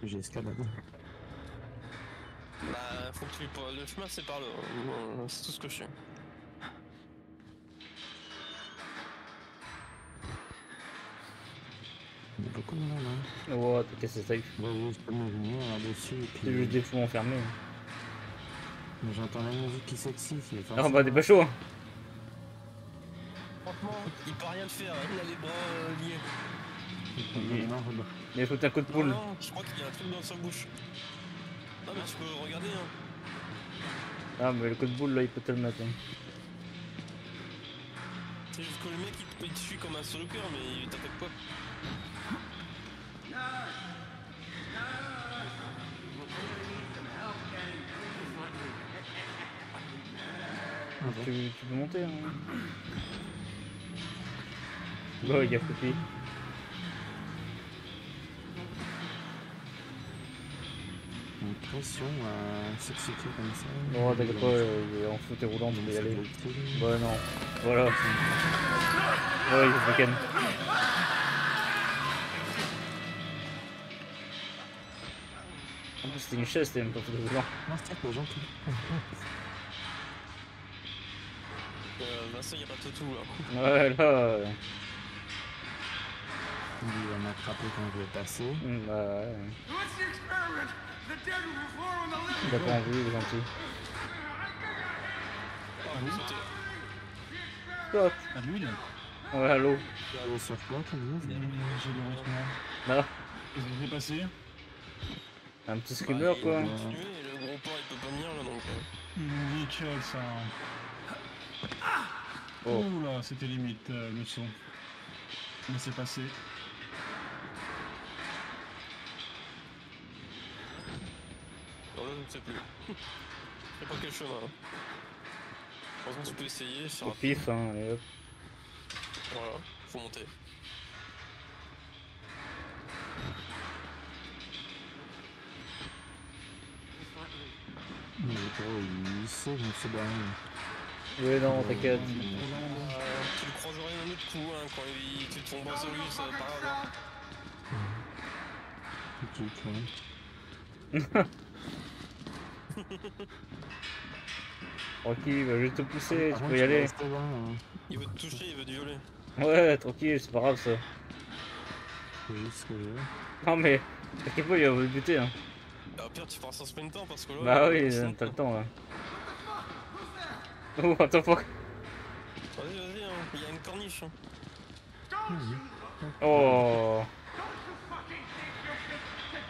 Que J'ai escaladé. Bah, faut que tu. Le chemin c'est par là, euh, c'est tout ce que je sais. Il y a beaucoup de monde là. Oh, t'inquiète, c'est safe. Ouais, oui, je me venir là-dessus et C'est juste puis. des fous enfermés. Mais j'entends la musique qui s'excite. il est Ah bah, t'es pas chaud. hein. Franchement, il peut rien te faire, il a les bras euh, liés. Il est mort, bah. Il faut un coup de Non, poule. non, je crois qu'il y a un truc dans sa bouche. Non, mais tu peux regarder, hein. Ah, mais le coup de boule là, il peut te le mettre. hein. C'est juste que le mec il te, fuit comme un stalker, mais il t'attaque pas. Tu, tu peux monter. Hein. Bon, il y a Foupi. Pression à s'exciter comme ça. Non, t'inquiète pas, euh, il est en fauteuil roulant, tu peux y aller. Bah non, voilà. Ouais, il faut ken. En plus, c'était une chaise, c'était même pas fauteuil roulant. Non, les gens qui... Euh, Vincent, il rate tout là. Ouais, là. euh, Il va m'attraper quand je vais passer. hmm, Bah ouais. On Il a pas envie, il est gentil. Ah, vous sautez. Stop À l'huile Ouais, allô Allez, sur quoi, comme nous J'ai le retour. Là, Qu'est-ce qui s'est passé un petit Bah, screamer il quoi. continuer, le gros porc il peut pas venir là donc. Nickel ça. Oh. Oula, c'était limite euh, le son. Mais c'est passé. Là je ne sais plus. Je sais pas quel chemin. hein. Heureusement tu peux essayer, c'est Au pif, hein, allez hop. Voilà, faut monter. Mais il je me. Ouais, non, t'inquiète. Euh, tu le croiseras un autre coup hein, quand il, tu tomberas sur lui, c'est pas grave. hein. Tranquille, il va juste te pousser, Par tu peux y aller. loin, hein. Il veut te toucher, il veut te violer. Ouais, tranquille, c'est pas grave ça. Juste que. Non mais, t'inquiète pas, il va vous buter hein. Ah, au pire, tu feras ça en sprintant parce que là. Bah oui, t'as le temps là. Oh, what the fuck Vas-y, vas-y, hein, il y a une corniche. hein. Oh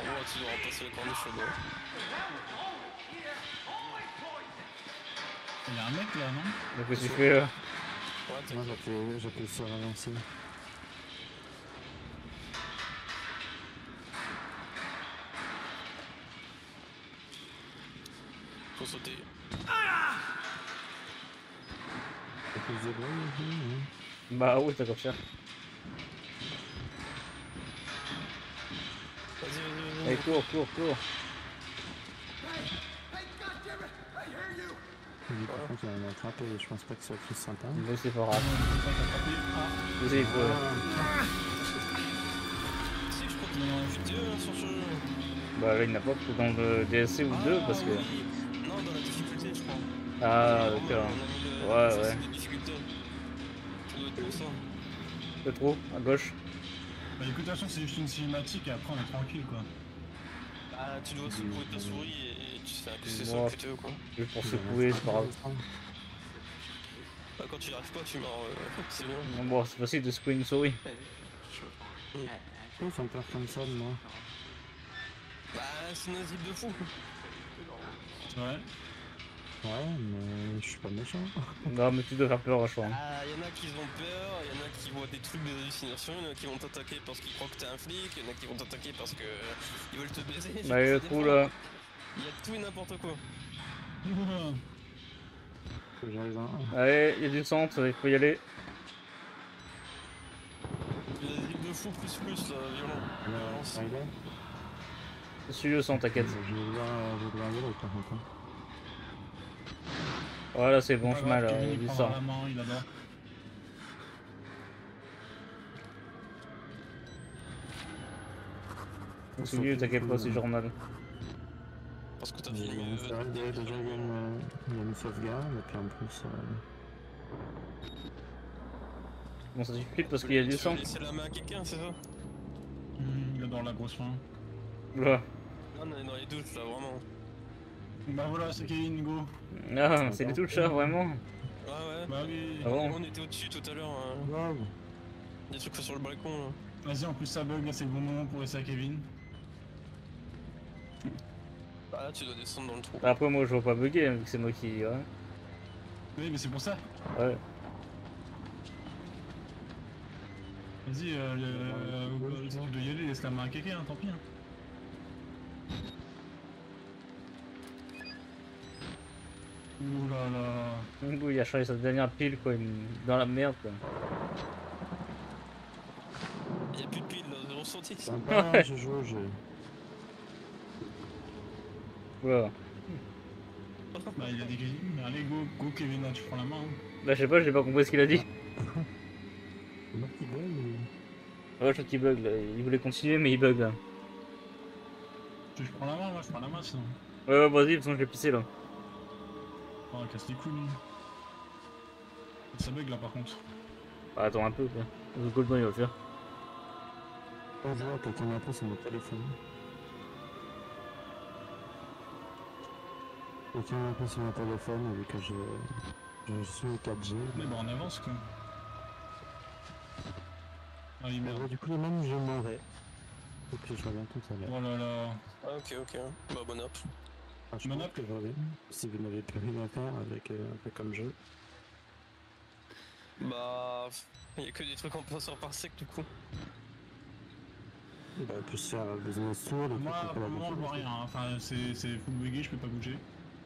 gros, tu dois passer la corniche là-bas. Il y a un mec là, non que tu fais là Moi, j'appuie sur avancer. faut sauter. T'as plus de bruit ici, hein Bah oui, t'as comme ça. Vas-y, vas-y, vas-y. Allez, cours, cours, cours. Lui, par contre, il va m'attraper et je pense pas que ce soit plus sympa. Mais c'est pas grave. Ah, il faut... Si, je crois qu'il y a un sur ce jeu. Bah là, il n'a pas que dans le DLC ou deux parce que... oui. Non, dans la difficulté, je crois. Ah, d'accord. a Ouais, ouais. pour. Le trou, à gauche. Bah écoute, de toute façon, c'est juste une cinématique et après on est tranquille quoi. Ah, tu dois secouer ta souris et tu c'est ça Moi. que tu veux quoi. Juste pour secouer, c'est pas grave. Bah, quand tu n'y arrives pas, tu meurs. euh, c'est bien. Non, Bon, c'est facile de secouer une souris. Ils sont peur comme ça de moi. Bah, c'est une asile de fou. Ouais. Ouais, mais je suis pas méchant. Non, mais tu dois faire peur, je crois. Ah, y en a qui ont peur, y en a qui voient des trucs, des hallucinations, y en a qui vont t'attaquer parce qu'ils croient que t'es un flic, y en a qui vont t'attaquer parce que euh, ils veulent te baiser. Bah, il y a le Là. Y a tout et n'importe quoi. Faut que j'arrive à un. Allez, il y a du centre, il faut y aller. Une asile de fou plus plus là, violent. Y est. Suis le son, t'inquiète. Je vais je devoir y aller par contre. hein. Voilà, c'est bon chemin là, Kevin, il y a il du sang. il. C'est mieux, t'inquiète pas, c'est journal. Parce que t'as euh, c'est vrai que déjà, déjà, il y a une, il y a une sauvegarde, et puis en plus, euh, Bon, ça suffit parce qu'il y a du sang. laisser la main à quelqu'un, c'est ça Hum, il adore la grosse main. Là. Non, on est dans les doutes là, vraiment. Bah voilà, c'est Kevin, go. Ah, c'est les touches, ça, vraiment. Ah ouais. Bah oui. Ah bon On était au-dessus tout à l'heure. hein. Wow. Des trucs sur le balcon là. Vas-y, en plus ça bug, là c'est le bon moment pour laisser à Kevin. Bah là, tu dois descendre dans le trou. Après, moi, je vois pas bugger, vu que c'est moi qui. Ouais. Oui, mais c'est pour ça. ouais. Vas-y, euh, le, le, le truc de y aller, laisse la main à quelqu'un, tant pis. Hein. Ouh là là. Du coup, il a changé sa dernière pile, quoi, dans la merde, quoi. Y'a plus de pile là, zéro sortie. Sympa, je joue jeu. Oula. Bah, il a dit que- Allez, go, go Kevin, là, tu prends la main. hein. Bah, je sais pas, j'ai pas compris ce qu'il a dit. C'est moi qui bug ou... Ouais, je crois qu'il bug là. Il voulait continuer, mais il bug là. Je prends la main, moi, je prends la main sinon. Ouais, ouais, vas-y, de toute façon, je vais pisser là. Oh, casse les couilles, lui. Ça bug là, par contre. Bah, attends un peu quoi. Le Goldman il va le faire. Ah, vois, quelqu'un m'a appelé sur mon téléphone. M'a appelé sur mon téléphone vu que je, je suis au 4G. Mais bon, on avance, quoi. Ah, il Mais merde. du coup, les mêmes, je m'en vais. Et puis je reviens tout à l'heure. Oh là là. Ah, ok, ok. Bah, bon app. Enfin, je Bon app. que je reviens. Si vous n'avez plus rien à faire avec euh, un peu comme jeu. Bah, il y a que des trucs en passeur par sec du coup. Bah, se faire tour. les Moi, pour le moment, je vois rien. hein. Enfin, c'est c'est full bugué, je peux pas bouger.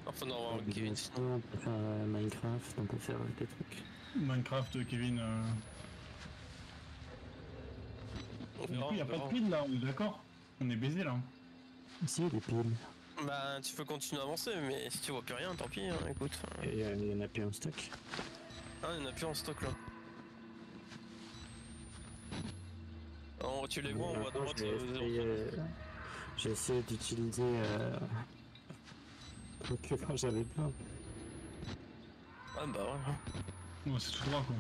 Enfin, non, on avec Kevin. On peut faire euh, Minecraft, on peut faire euh, des trucs. Minecraft, Kevin. Euh... On Du coup, y a on pas de pile là, on est d'accord? On est baisé là. Ici, il y a des piles. Bah, tu peux continuer à avancer, mais si tu vois plus rien, tant pis, hein, écoute. Et euh, il y en a plus en stock. Ah, il y en a plus en stock là. En haut, tu les vois en haut à droite, euh, euh, J'ai essayé d'utiliser. Euh... que quand j'avais plein. Ah, bah ouais. Ouais, c'est tout droit quoi.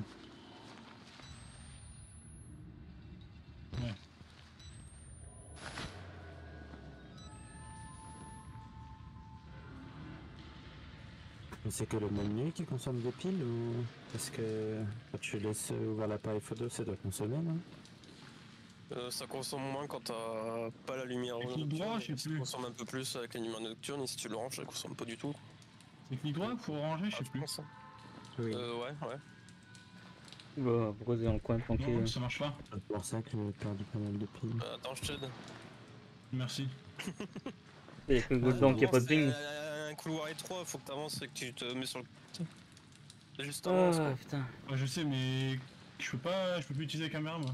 Ouais. Mais c'est que le mode nuit qui consomme des piles ou? Parce que quand tu laisses ouvrir l'appareil photo, ça doit consommer, non? Euh, ça consomme moins quand t'as pas la lumière nocturne, droit, je sais ça plus. consomme un peu plus avec la lumière nocturne, et si tu le ranges, ça consomme pas du tout. C'est clic droit pour ranger, je Ah, sais plus. Oui. Euh, ouais, ouais. Bah, t'es dans le coin tranquille Non, ça marche pas. C'est pour ça que j'ai perdu pas mal de piles. Euh, attends, je t'aide. Merci. Il y a que le qui a pas de ping. C'est un couloir étroit, faut que t'avances et que tu te mets sur le. Juste avance, Ah quoi. putain. Ouais, je sais, mais je peux pas, je peux plus utiliser la caméra moi.